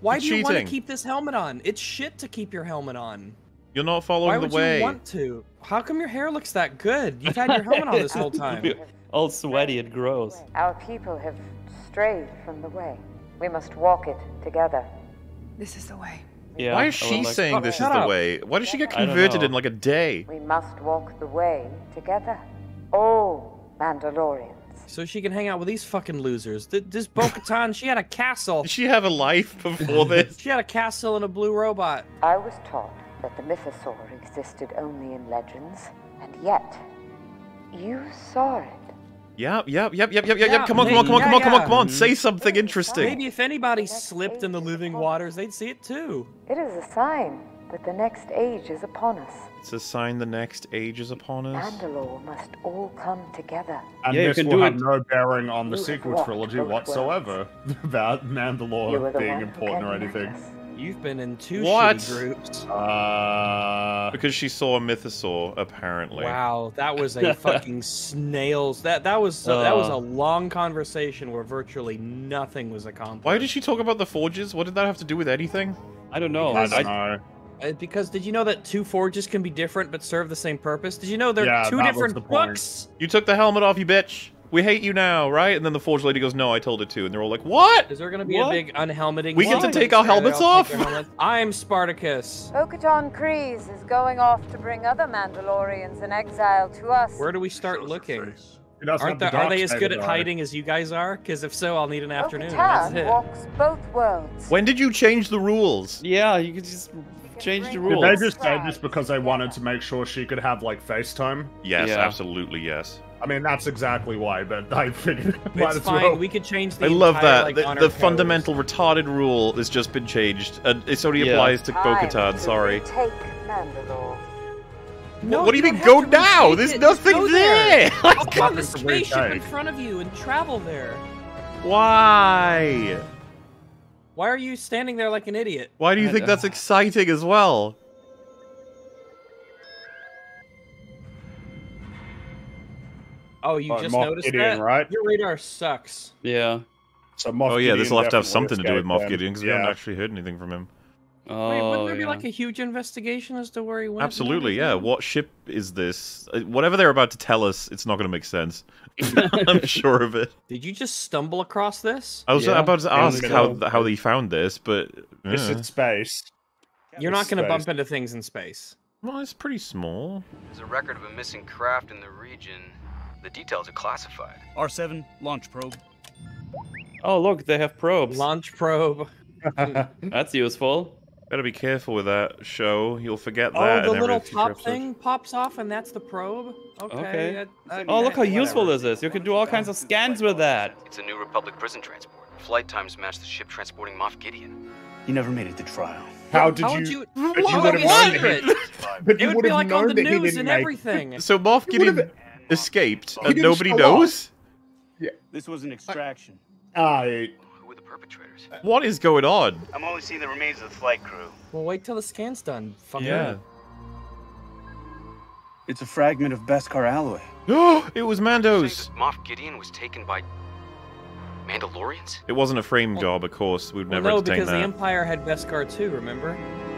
Why You're do you want to keep this helmet on? It's shit to keep your helmet on. You're not Why following would the way. Why you want to? How come your hair looks that good? You've had your helmet on this whole time. All sweaty and gross. Our people have strayed from the way. We must walk it together. This is the way. Yeah. Why is oh, she like- saying Oh, this is shut the up. way? Why did she get converted in like a day? We must walk the way together. Oh, Mandalorians. So she can hang out with these fucking losers. Th- This Bo-Katan, she had a castle. Did she have a life before this? She had a castle and a blue robot. I was taught that the mythosaur existed only in legends, and yet you saw it. Yep, yep, yep, yep, yep, yep, Yeah, yep. Come on, come on, come on, come on, come on, come on. Say something interesting. Maybe if anybody slipped in the living waters, they'd see it too. It is a sign that the next age is upon us. It's a sign the next age is upon us. Mandalore must all come together. And Yeah, you this can will do have it- no bearing on the You sequel trilogy both whatsoever about You Mandalore being important or anything. us. You've been in two What? shitty groups. Uh, Because she saw a mythosaur, apparently. Wow, that was a fucking snails. That that was so, that was a Uh. long conversation where virtually nothing was accomplished. Why did she talk about the forges? What did that have to do with anything? I don't know. I don't know. Uh, because did you know that two forges can be different but serve the same purpose? Did you know they're Yeah, two different the books? You took the helmet off, you bitch. We hate you now, right? And then the forge lady goes, "No, I told it to." And they're all like, what? Is there going to be What? a big unhelmeting? We get to take our helmets off? take their helmets? I'm Spartacus. Bo-Katan Kryze is going off to bring other Mandalorians in exile to us. Where do we start looking? Aren't have they, the are they as good at hiding as you guys are? Because if so, I'll need an afternoon. and That's it. walks both worlds. When did you change the rules? Yeah, you could just change the rules. Did rules. they just say this because they wanted to make sure she could have like FaceTime? Yes, Yeah. absolutely yes. I mean, that's exactly why, but I figured might It's as fine. well. We could change the. I love entire, that. Like, the the fundamental retarded rule has just been changed. And it only Yeah. applies to Time Bo-Katan, to sorry. Retake Mandalore. No, what do you don't mean, go now? There's it, nothing go there. I'll come the Nothing spaceship in front of you and travel there. Why? Why are you standing there like an idiot? Why do you I think don't- that's exciting as well? Oh, you Oh, just Moff noticed Gideon, that? right? Your radar sucks. Yeah. So Moff oh yeah, this will have to have something to do with definitely Moff escaped Gideon because we haven't actually heard anything from him. Oh, Wait, wouldn't there be like a huge investigation as to where he went? Absolutely, yeah. What ship is this? Uh, Whatever they're about to tell us, it's not going to make sense. I'm sure of it. Did you just stumble across this? I was Yeah. about to ask how how they found this, but It's yeah. in space. You're not going to bump into things in space. well, it's pretty small. There's a record of a missing craft in the region. The details are classified. R7, launch probe. Oh, look, they have probes. Launch probe. That's useful. Better be careful with that show. You'll forget oh, that. Oh, the little top episode. thing pops off, and that's the probe. Okay. Okay. that- that- Oh, look how that- useful whatever. this is. You can do all kinds of scans with that. It's a New Republic prison transport. Flight times match the ship transporting Moff Gideon. You never made it to trial. How did How you? would you? but Why you would would you have known secret? that he- but It you would would be like on the news and everything. So Moff Gideon escaped, He and didn't nobody show knows. This was an extraction. Ah, I Who are the perpetrators? What is going on? I'm only seeing the remains of the flight crew. Well, wait till the scan's done. Fuck Yeah. It's a fragment of Beskar alloy. No, it was Mando's. Moff Gideon was taken by Mandalorians? It wasn't a frame job, of course. We'd Well, never no, entertain because the. Empire had Beskar too. Remember?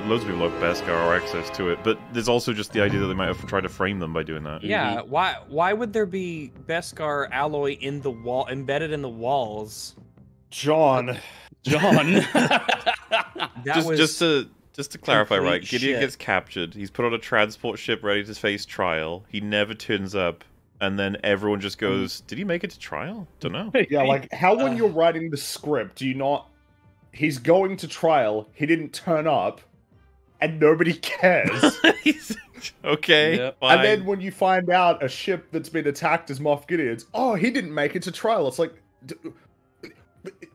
Loads of people have Beskar or access to it, but there's also just the idea that they might have tried to frame them by doing that. Yeah. Mm-hmm. Why? Why would there be Beskar alloy in the wall, embedded in the walls? John. John. That just, was just to just to clarify, right? complete Gideon shit. gets captured. He's put on a transport ship ready to face trial. He never turns up, and then everyone just mm-hmm. goes, "Did he make it to trial? Don't know." Yeah, like how when you're writing the script, do you not? He's going to trial. He didn't turn up, and nobody cares. okay, Yeah. and then when you find out a ship that's been attacked is Moff Gideon's, oh, he didn't make it to trial. It's like.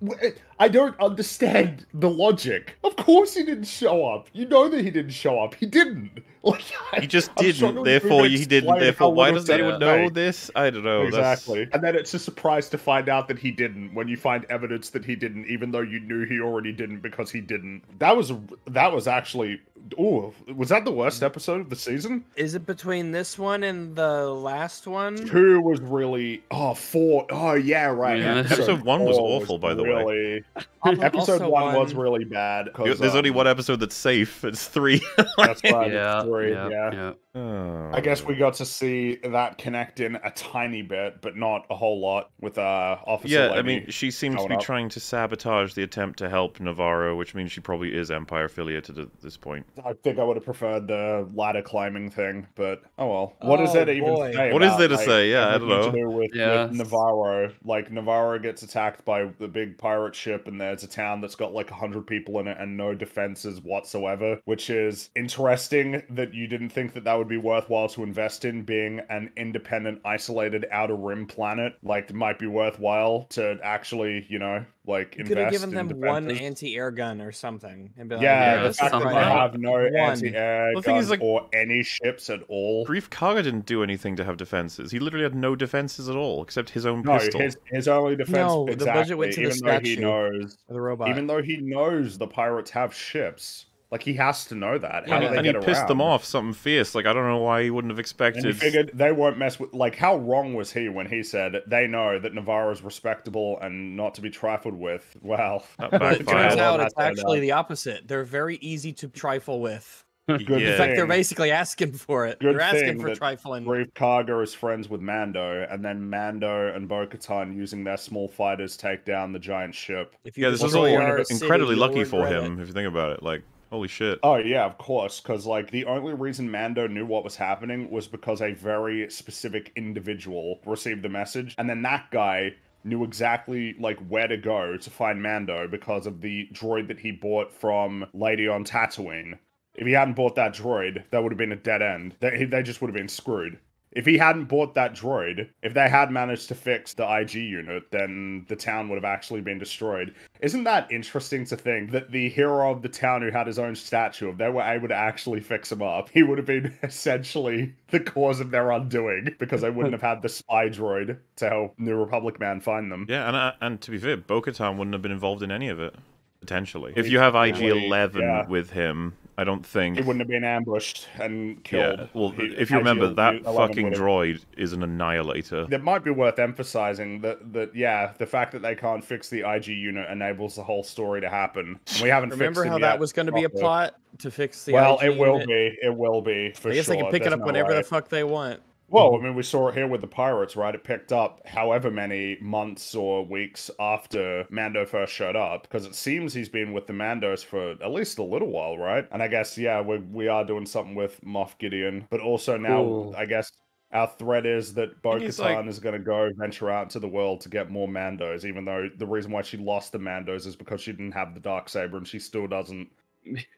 D- eh, I don't understand the logic. Of course he didn't show up. You know that he didn't show up. He didn't. Like he just I'm didn't. Therefore, he didn't. Therefore, why little does anyone sense know this? I don't know. That's- Exactly. And then it's a surprise to find out that he didn't when you find evidence that he didn't, even though you knew he already didn't because he didn't. That was that was actually Oh, was that the worst episode of the season? Is it between this one and the last one? Two was really oh four oh yeah, right. Yeah. Episode one was four awful, by the way. Really, Episode one, was really bad. There's only um, one episode that's safe. It's three. That's right. yeah, it's three, yeah, yeah. yeah. Oh. I guess we got to see that connect in a tiny bit, but not a whole lot with uh Officer Yeah, I mean, she seems to be up. trying to sabotage the attempt to help Nevarro, which means she probably is Empire affiliated at this point. I think I would have preferred the ladder climbing thing, but oh well. What does Oh, that even boy. say? What is about, there to like, say? Yeah, I don't know. do with, Yeah. with Nevarro, like Nevarro gets attacked by the big pirate ship, and there's a town that's got like hundred people in it and no defenses whatsoever, which is interesting that you didn't think that that would would be worthwhile to invest in being an independent, isolated outer rim planet. Like, it might be worthwhile to actually, you know, like You could have given in them one anti-air gun or something. And be like, Yeah, the fact that they have no One. anti-air Well, the thing is, guns like- or any ships at all. Greef Karga didn't do anything to have defenses. He literally had no defenses at all, except his own No, pistol. his his only defense No, the budget went to the even though he statue, knows the robot. Even though he knows the pirates have ships, like he has to know that. How and do he, they and he get pissed them off something fierce. Like I don't know why he wouldn't have expected. And he figured they won't mess with. Like, how wrong was he when he said they know that Nevarro's respectable and not to be trifled with? Well, it turns out it's actually the opposite. They're very easy to trifle with. Good In fact, they're basically asking for it. Good they're asking thing for that trifling. Greef Karga is friends with Mando, and then Mando and Bo-Katan using their small fighters take down the giant ship. If yeah, this is all incredibly lucky for regret him if you think about it. Like holy shit. Oh yeah, of course. Because like the only reason Mando knew what was happening was because a very specific individual received the message, and then that guy knew exactly like where to go to find Mando because of the droid that he bought from Lady on Tatooine. If he hadn't bought that droid, that would have been a dead end. They, they just would have been screwed. If he hadn't bought that droid, if they had managed to fix the IG unit, then the town would have actually been destroyed. Isn't that interesting to think that the hero of the town who had his own statue, if they were able to actually fix him up, he would have been essentially the cause of their undoing because they wouldn't have had the spy droid to help New Republic man find them. Yeah, and uh, and to be fair, Bo-Katan wouldn't have been involved in any of it potentially. If you have IG Eleven Yeah. with him, I don't think. He wouldn't have been ambushed and killed. Yeah, well, He- if you remember, IG that 11 fucking droid is an annihilator. It might be worth emphasizing that that yeah, the fact that they can't fix the IG unit enables the whole story to happen. And we haven't Remember fixed him how yet that was going to be a plot to fix the Well, IG it will unit? be. It will be for I guess sure. they can pick There's it up no whenever way. the fuck they want. Well, I mean, we saw it here with the pirates, right? It picked up however many months or weeks after Mando first showed up, because it seems he's been with the Mandos for at least a little while, right? And I guess, yeah, we we are doing something with Moff Gideon, but also now, Cool. I guess. Our threat is that Bo Katan like- is going to go venture out into the world to get more Mandos, even though the reason why she lost the Mandos is because she didn't have the dark saber and she still doesn't.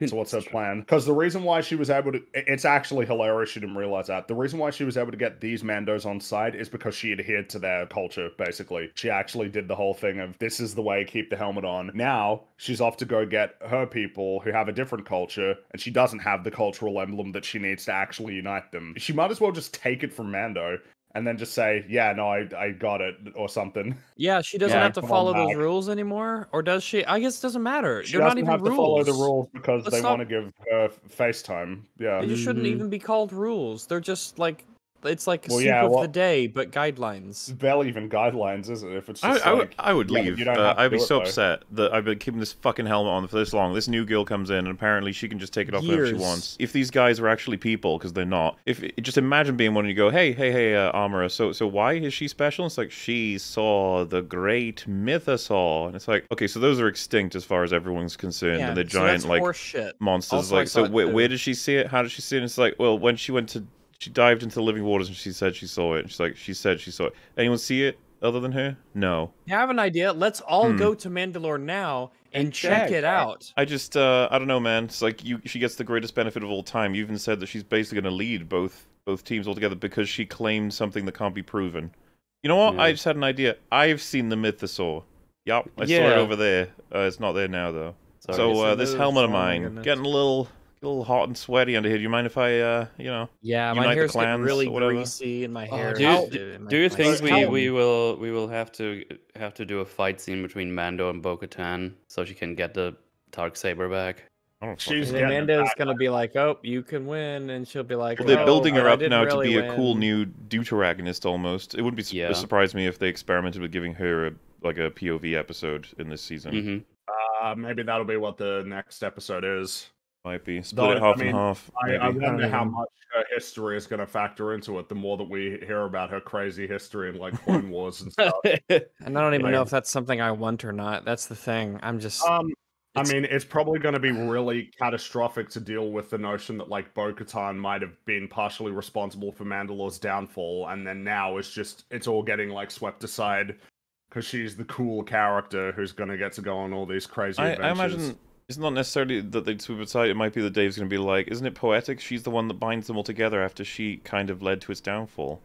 So what's her plan? Because the reason why she was able to, it's actually hilarious. She didn't realize that. The reason why she was able to get these Mandos on side is because she adhered to their culture. Basically, she actually did the whole thing of this is the way. Keep the helmet on. Now she's off to go get her people who have a different culture, and she doesn't have the cultural emblem that she needs to actually unite them. She might as well just take it from Mando. And then just say, yeah, no, I, I got it, or something. Yeah, she doesn't Yeah, have to follow those back. rules anymore, or does she? I guess it doesn't matter. She They're not doesn't even have rules. to follow the rules because Let's they stop- want to give her FaceTime. Yeah. They just shouldn't mm-hmm. even be called rules. They're just like it's like Well, soup yeah, of well- the day, but guidelines. It's barely even guidelines, is it? If it's I, just I would, like, I would yeah, leave. you don't Uh, I'd be do it, so though. upset that I've been keeping this fucking helmet on for this long. This new girl comes in, and apparently she can just take it off whenever she wants. If these guys are actually people, because they're not. If just imagine being one and you go, hey, hey, hey, uh, Armorer. So, so why is she special? It's like she saw the great mythosaur, and it's like, okay, so those are extinct as far as everyone's concerned, Yeah, and they're so giant that's like horse monsters. Also, like, so it where, too. where did she see it? How did she see it? And it's like, well, when she went to, she dived into the living waters, and she said she saw it. And she's like, she said she saw it. Anyone see it other than her? No. I have an idea. Let's all Hmm. go to Mandalore now and, check, check. it out. I just, uh, I don't know, man. It's like you, she gets the greatest benefit of all time. You even said that she's basically going to lead both both teams altogether because she claimed something that can't be proven. You know what? I Yeah. just had an idea. I've seen the mythosaur. Yup, I saw it over there. Uh, it's not there now though. Sorry. so uh, this helmet of mine goodness. getting a little, a little hot and sweaty under here. Do you mind if I, uh, you know? Yeah, my Unite the hair's getting clans really or greasy and my hair. do you, is- do, my- do you my think we, scalp. we will we will have to have to do a fight scene between Mando and Bo-Katan so she can get the dark saber back? I don't She's And getting Amanda's back. gonna be like, "Oh, you can win," and she'll be like, Well, they're "Oh, building her up didn't now to really be a cool win." new deuteragonist almost. It wouldn't be su- Yeah. surprise me if they experimented with giving her a, like a POV episode in this season. hmm Uh, maybe that'll be what the next episode is. Might be split it half I mean, and half. I, I wonder how much her history is going to factor into it. The more that we hear about her crazy history and like Clone Wars and stuff. And I don't even know if that's something I want or not. That's the thing. I'm just. Um, I mean, it's probably going to be really catastrophic to deal with the notion that like Bo-Katan might have been partially responsible for Mandalore's downfall, and then now it's just it's all getting like swept aside because she's the cool character who's going to get to go on all these crazy I, adventures. I imagine It's not necessarily that they'd sweep aside. It might be that Dave's going to be like, isn't it poetic? She's the one that binds them all together after she kind of led to its downfall.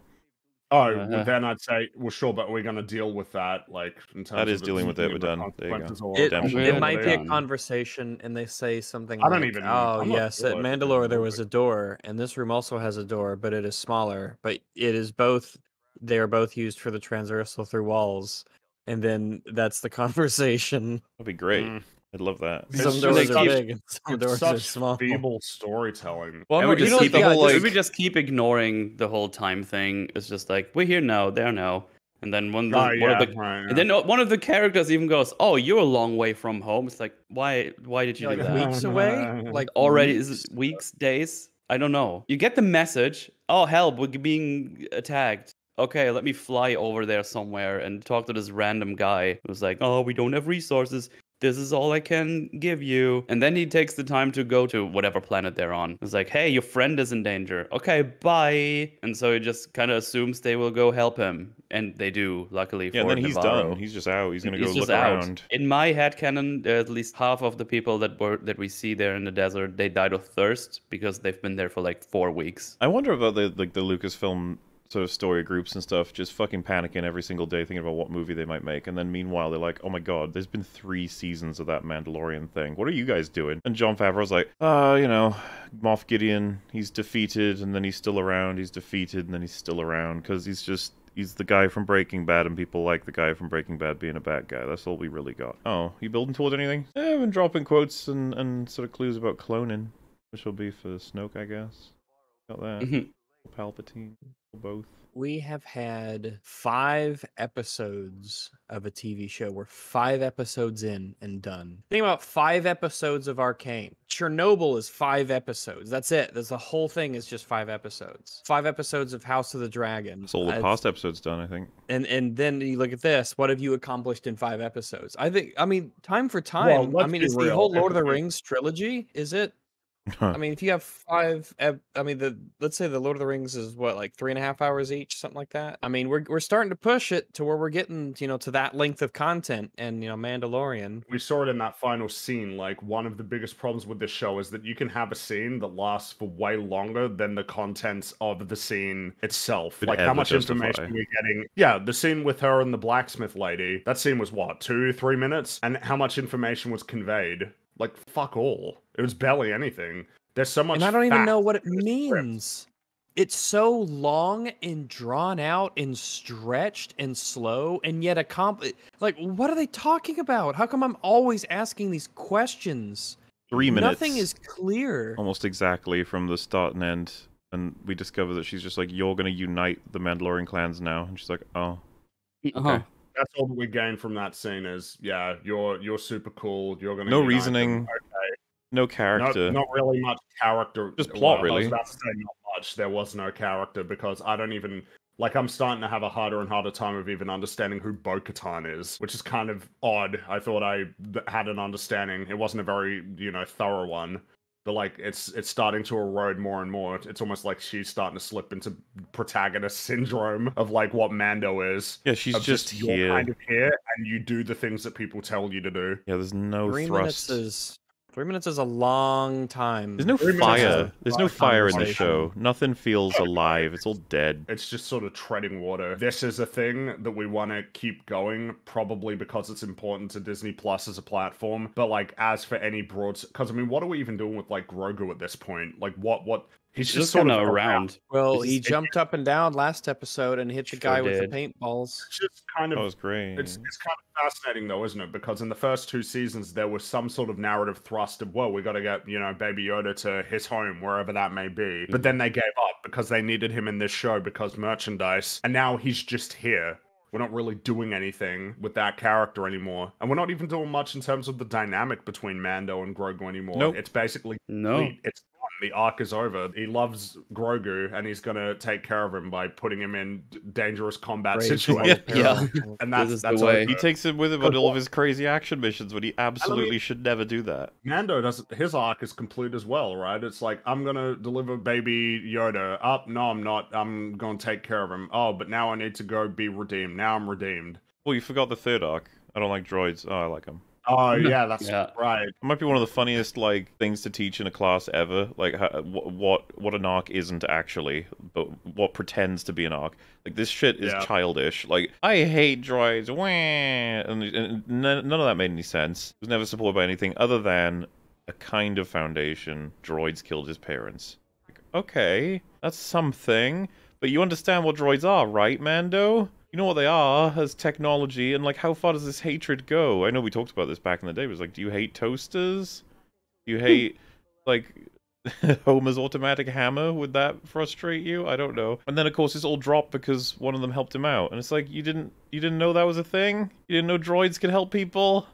Oh, Uh-huh. well, then I'd say, well, sure, but we're going to deal with that, like in terms That is of dealing with it, we're done. There you go. It, it might be a conversation, and they say something I don't like, even- "Oh I'm yes, at sure Mandalore there was a door, and this room also has a door, but it is smaller. But it is both. They are both used for the transversal through walls, and then that's the conversation. That'd be great. Mm. I'd love that. It's Some just doors are such- big, and some it's doors are small. feeble storytelling. Well, And we you just keep whole, like, we just keep ignoring the whole time thing. It's just like we're here now, there now, and then one, of the, Oh, one yeah, of the right, yeah. and then one of the characters even goes, "Oh, you're a long way from home." It's like, why? Why did you like do that? weeks oh, away, like Already weeks? is it weeks, days? I don't know. You get the message. Oh, help! We're being attacked. Okay, let me fly over there somewhere and talk to this random guy who's like, "Oh, we don't have resources. This is all I can give you." And then he takes the time to go to whatever planet they're on. It's like, "Hey, your friend is in danger." Okay, bye. And so he just kind of assumes they will go help him, and they do. Luckily Yeah, for and then he's done. He's just out. He's going to go look out. around. In my head canon, at least half of the people that were that we see there in the desert, they died of thirst because they've been there for like four weeks. I wonder about the like the Lucasfilm sort of story groups and stuff, just fucking panicking every single day, thinking about what movie they might make, and then meanwhile they're like, "Oh my god, there's been three seasons of that Mandalorian thing. What are you guys doing?" And Jon Favreau's like, "Uh, you know, Moff Gideon, he's defeated, and then he's still around. He's defeated, and then he's still around because he's just." He's the guy from Breaking Bad, and people like the guy from Breaking Bad being a bad guy. That's all we really got. Oh, you building toward anything? Eh, I've been dropping quotes and, and sort of clues about cloning, which will be for Snoke, I guess. Got that. Palpatine, both. We have had five episodes of a TV show. We're five episodes in and done. Think about five episodes of Arcane. Chernobyl is five episodes. That's it. That's the whole thing is just five episodes. Five episodes of House of the Dragon. That's all the I've- past episodes done, I think. and and then you look at this. What have you accomplished in five episodes? I think. I mean, time for time. I mean, be it's the whole Lord of the Rings trilogy. Is it? I mean, if you have five, ep- I mean, the let's say the Lord of the Rings is what like three and a half hours each, something like that. I mean, we're we're starting to push it to where we're getting, you know, to that length of content, and you know, Mandalorian. we saw it in that final scene. Like one of the biggest problems with this show is that you can have a scene that lasts for way longer than the contents of the scene itself. Could like how much justify. information we're getting. Yeah, the scene with her and the blacksmith lady. That scene was what two, three minutes, and how much information was conveyed? Like fuck all. It was barely anything. There's so much. And I don't even know what it in this script. means. It's so long and drawn out and stretched and slow, and yet accomplished. Like, what are they talking about? How come I'm always asking these questions? Three minutes. Nothing is clear. almost exactly from the start and end. And we discover that she's just like, "You're gonna unite the Mandalorian clans now," and she's like, "Oh, Uh-huh. Okay." That's all that we gain from that scene is yeah, you're you're super cool. You're gonna No reasoning, Okay. no character. not really much character. Just well, plot, I was really. about to say not much. There was no character because I don't even like. I'm starting to have a harder and harder time of even understanding who Bo-Katan is, which is kind of odd. I thought I had an understanding. It wasn't a very you know thorough one. But like it's it's starting to erode more and more. It's almost like she's starting to slip into protagonist syndrome of like what Mando is. Yeah, she's of just you're here. kind of here and you do the things that people tell you to do. Yeah, there's no Three thrust. minutes is three minutes is a long time. There's no Three fire. There's no fire in the show. Nothing feels alive. It's all dead. It's just sort of treading water. This is a thing that we want to keep going, probably because it's important to Disney Plus as a platform. But like, as for any broad, because I mean, what are we even doing with like Grogu at this point? Like, what what? He's He's just, just sort kind of of around. Well, He's he just- jumped up and down last episode and hit the Sure guy with the paintballs. It's just kind of That was great. It's it's kind of fascinating though, isn't it? Because in the first two seasons there was some sort of narrative thrust of, well, we got to get you know Baby Yoda to his home wherever that may be. Mm-hmm. But then they gave up because they needed him in this show because merchandise, and now he's just here. We're not really doing anything with that character anymore, and we're not even doing much in terms of the dynamic between Mando and Grogu anymore. Nope. It's basically No. complete. It's done. The arc is over. He loves Grogu, and he's gonna take care of him by putting him in dangerous combat Brave situations. Yeah. and This that's the that's way. He takes him with him on all of his crazy action missions when he absolutely mean- should never do that. Mando doesn't. his arc is complete as well, right? It's like I'm gonna deliver baby Yoda. Up, no, I'm not. I'm gonna take care of him. Oh, but now I need to go be redeemed. Now I'm redeemed. Well, you forgot the third arc. I don't like droids. Oh, I like them. Oh yeah, that's Yeah. right. It might be one of the funniest like things to teach in a class ever. Like how, what what what an arc isn't actually, but what pretends to be an arc. Like this shit is Yeah. childish. Like I hate droids, wah, and, and none, none of that made any sense. It was never supported by anything other than a kind of foundation. Droids killed his parents. Like, okay, that's something. But you understand what droids are, right, Mando? You know what they are as technology, and like, how far does this hatred go? I know we talked about this back in the day. It was like, do you hate toasters? Do you hmm. hate like Homer's automatic hammer? Would that frustrate you? I don't know. And then of course it's all dropped because one of them helped him out, and it's like you didn't you didn't know that was a thing. You didn't know droids could help people.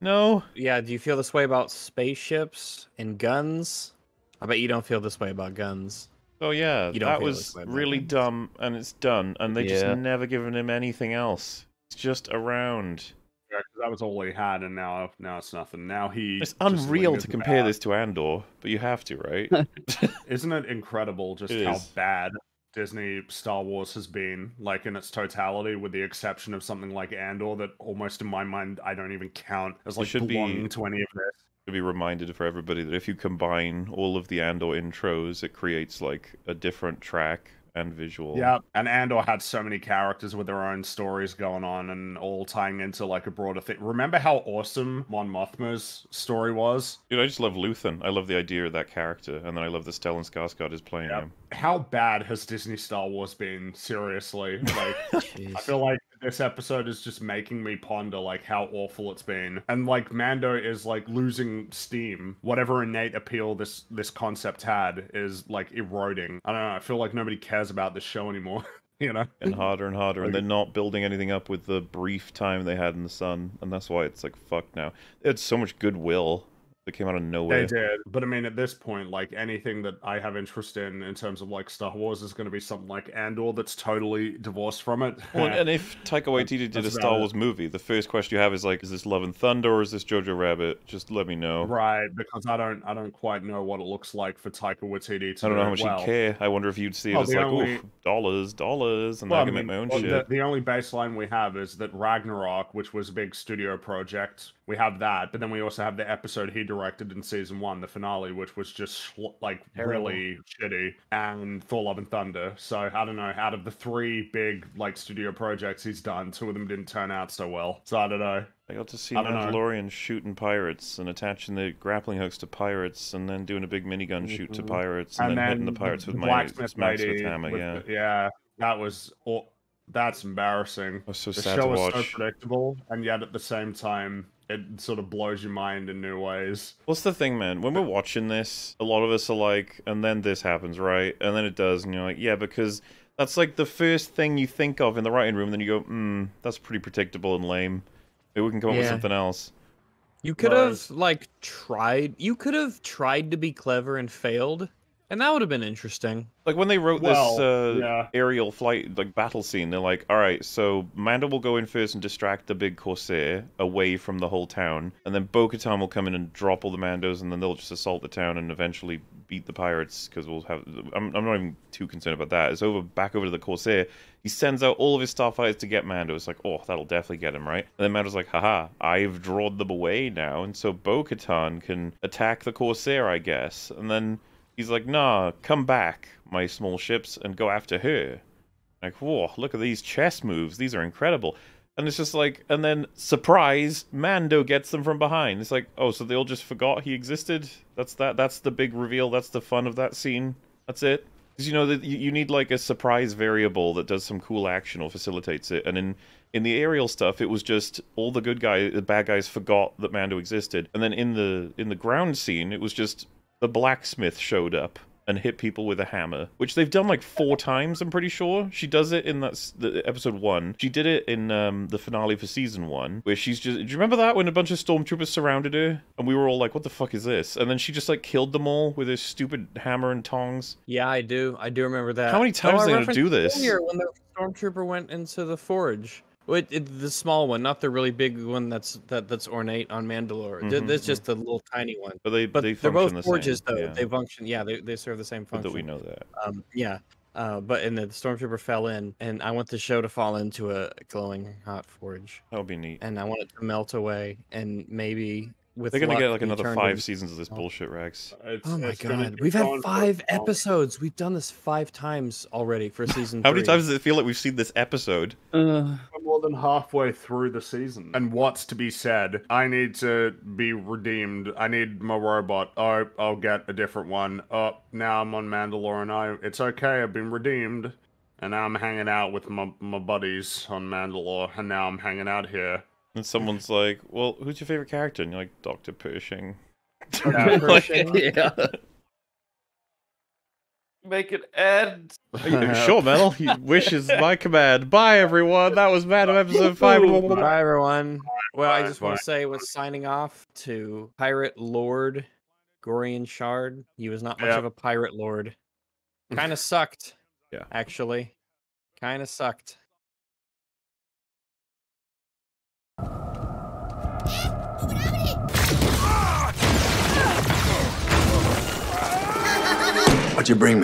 No. Yeah, do you feel this way about spaceships and guns? I bet you don't feel this way about guns. Oh yeah, You that was this way about really guns. dumb, and it's done, and they Yeah. just never given him anything else. It's just around. Yeah, 'cause that was all he had, and now now it's nothing. Now he. It's unreal to compare about. this to Andor, but you have to, right? Isn't it incredible just It how is. bad Disney Star Wars has been, like in its totality, with the exception of something like Andor, that almost in my mind I don't even count as You like should be- belonging to any of this. To be reminded for everybody that if you combine all of the Andor intros, it creates like a different track and visual. Yeah, and Andor had so many characters with their own stories going on and all tying into like a broader thing. Remember how awesome Mon Mothma's story was? Dude, I just love Luthen. I love the idea of that character, and then I love that Stellan Skarsgård is playing him. How bad has Disney Star Wars been? Seriously, like I feel like this episode is just making me ponder like how awful it's been, and like Mando is like losing steam. Whatever innate appeal this this concept had is like eroding. I don't know. I feel like nobody cares about this show anymore. you know, and harder and harder, and they're not building anything up with the brief time they had in the sun, and that's why it's like fucked now. It's so much goodwill that came out of nowhere. They did, but I mean, at this point, like anything that I have interest in in terms of like Star Wars is going to be something like Andor that's totally divorced from it. Well, and if Taika Waititi did a Star about it. Wars movie, the first question you have is like, is this Love and Thunder or is this Jojo Rabbit? Just let me know. Right, because I don't, I don't quite know what it looks like for Taika Waititi to I don't know how much well. he'd care. I wonder if you'd see it as like, only- oof, dollars, dollars, and Well, I can I make my own well, shit. The, the only baseline we have is that Ragnarok, which was a big studio project, we have that, but then we also have the episode he directed in season one, the finale, which was just like Terrible. really shitty, and Thor: Love and Thunder. So I don't know. Out of the three big like studio projects he's done, two of them didn't turn out so well. So I don't know. I got to see I don't know. Shooting pirates and attaching the grappling hooks to pirates, and then doing a big minigun shoot to Mhm. pirates, and, then, hitting the pirates with my blacksmith blacksmith hammer. with Yeah, yeah, that was. aw- that's embarrassing. was so the sad to show was so predictable, and yet at the same time, it sort of blows your mind in new ways. What's the thing, man? When we're watching this, a lot of us are like, and then this happens, right? And then it does, and you're like, yeah, because that's like the first thing you think of in the writing room. Then you go, hmm, that's pretty predictable and lame. Maybe we can come up with something else. You could Whereas- have like tried. You could have tried to be clever and failed, and that would have been interesting. Like when they wrote Well, this uh, yeah. aerial flight, like battle scene, they're like, all right, so Mando will go in first and distract the big Corsair away from the whole town, and then Bo-Katan will come in and drop all the Mandos, and then they'll just assault the town and eventually beat the pirates because we'll have. I'm, I'm not even too concerned about that. It's over back over to the Corsair. He sends out all of his starfighters to get Mando. It's like, oh, that'll definitely get him, right? And then Mando's like, haha, I've drawn them away now, and so Bo-Katan can attack the Corsair, I guess, and then. He's like, nah, come back, my small ships, and go after her. Like, whoa, look at these chess moves. These are incredible. And it's just like, and then, surprise, Mando gets them from behind. It's like, oh, so they all just forgot he existed? That's that. That's the big reveal. That's the fun of that scene. That's it. Because you know that you need like a surprise variable that does some cool action or facilitates it. And in in the aerial stuff, it was just all the good guys, the bad guys forgot that Mando existed. And then in the in the ground scene, it was just the blacksmith showed up and hit people with a hammer, which they've done like four times. I'm pretty sure she does it in that the episode one. She did it in um, the finale for season one, where she's just. Do you remember that when a bunch of stormtroopers surrounded her and we were all like, "What the fuck is this?" And then she just like killed them all with her stupid hammer and tongs. Yeah, I do. I do remember that. How many times I are they gonna do this? Earlier when the stormtrooper went into the forge. Well, It, it, the small one, not the really big one that's that that's ornate on Mandalore. Mhm, That's just the little tiny one. But they But they they're function both the forges, same. though. yeah. They function. Yeah, they, they serve the same function. that we know that. Um, yeah. Uh, but and the stormtrooper fell in, and I want the show to fall into a glowing hot forge. That would be neat. And I want it to melt away, and maybe with They're gonna luck, get like another five into- seasons of this bullshit, Rex. Oh my god, we've had five episodes. We've done this five times already for season. How many times does it feel like we've seen this episode? Uh, We're more than halfway through the season. And what's to be said? I need to be redeemed. I need my robot. Oh, I'll get a different one. Oh, now I'm on Mandalore and I it's okay, I've been redeemed. And now I'm hanging out with my, my buddies on Mandalore, and now I'm hanging out here. And someone's like, "Well, who's your favorite character?" And you're like, "Doctor Pershing." Yeah. Like, yeah. Make it end. sure, Metal. He wishes my command. Bye, everyone. That was Madam Episode Five. Bye, everyone. Well, I Bye, just want to say, was signing off to Pirate Lord Gorian Shardd. He was not much Yeah. of a pirate lord. Kind of sucked. Yeah. Actually, kind of sucked. What'd you bring me?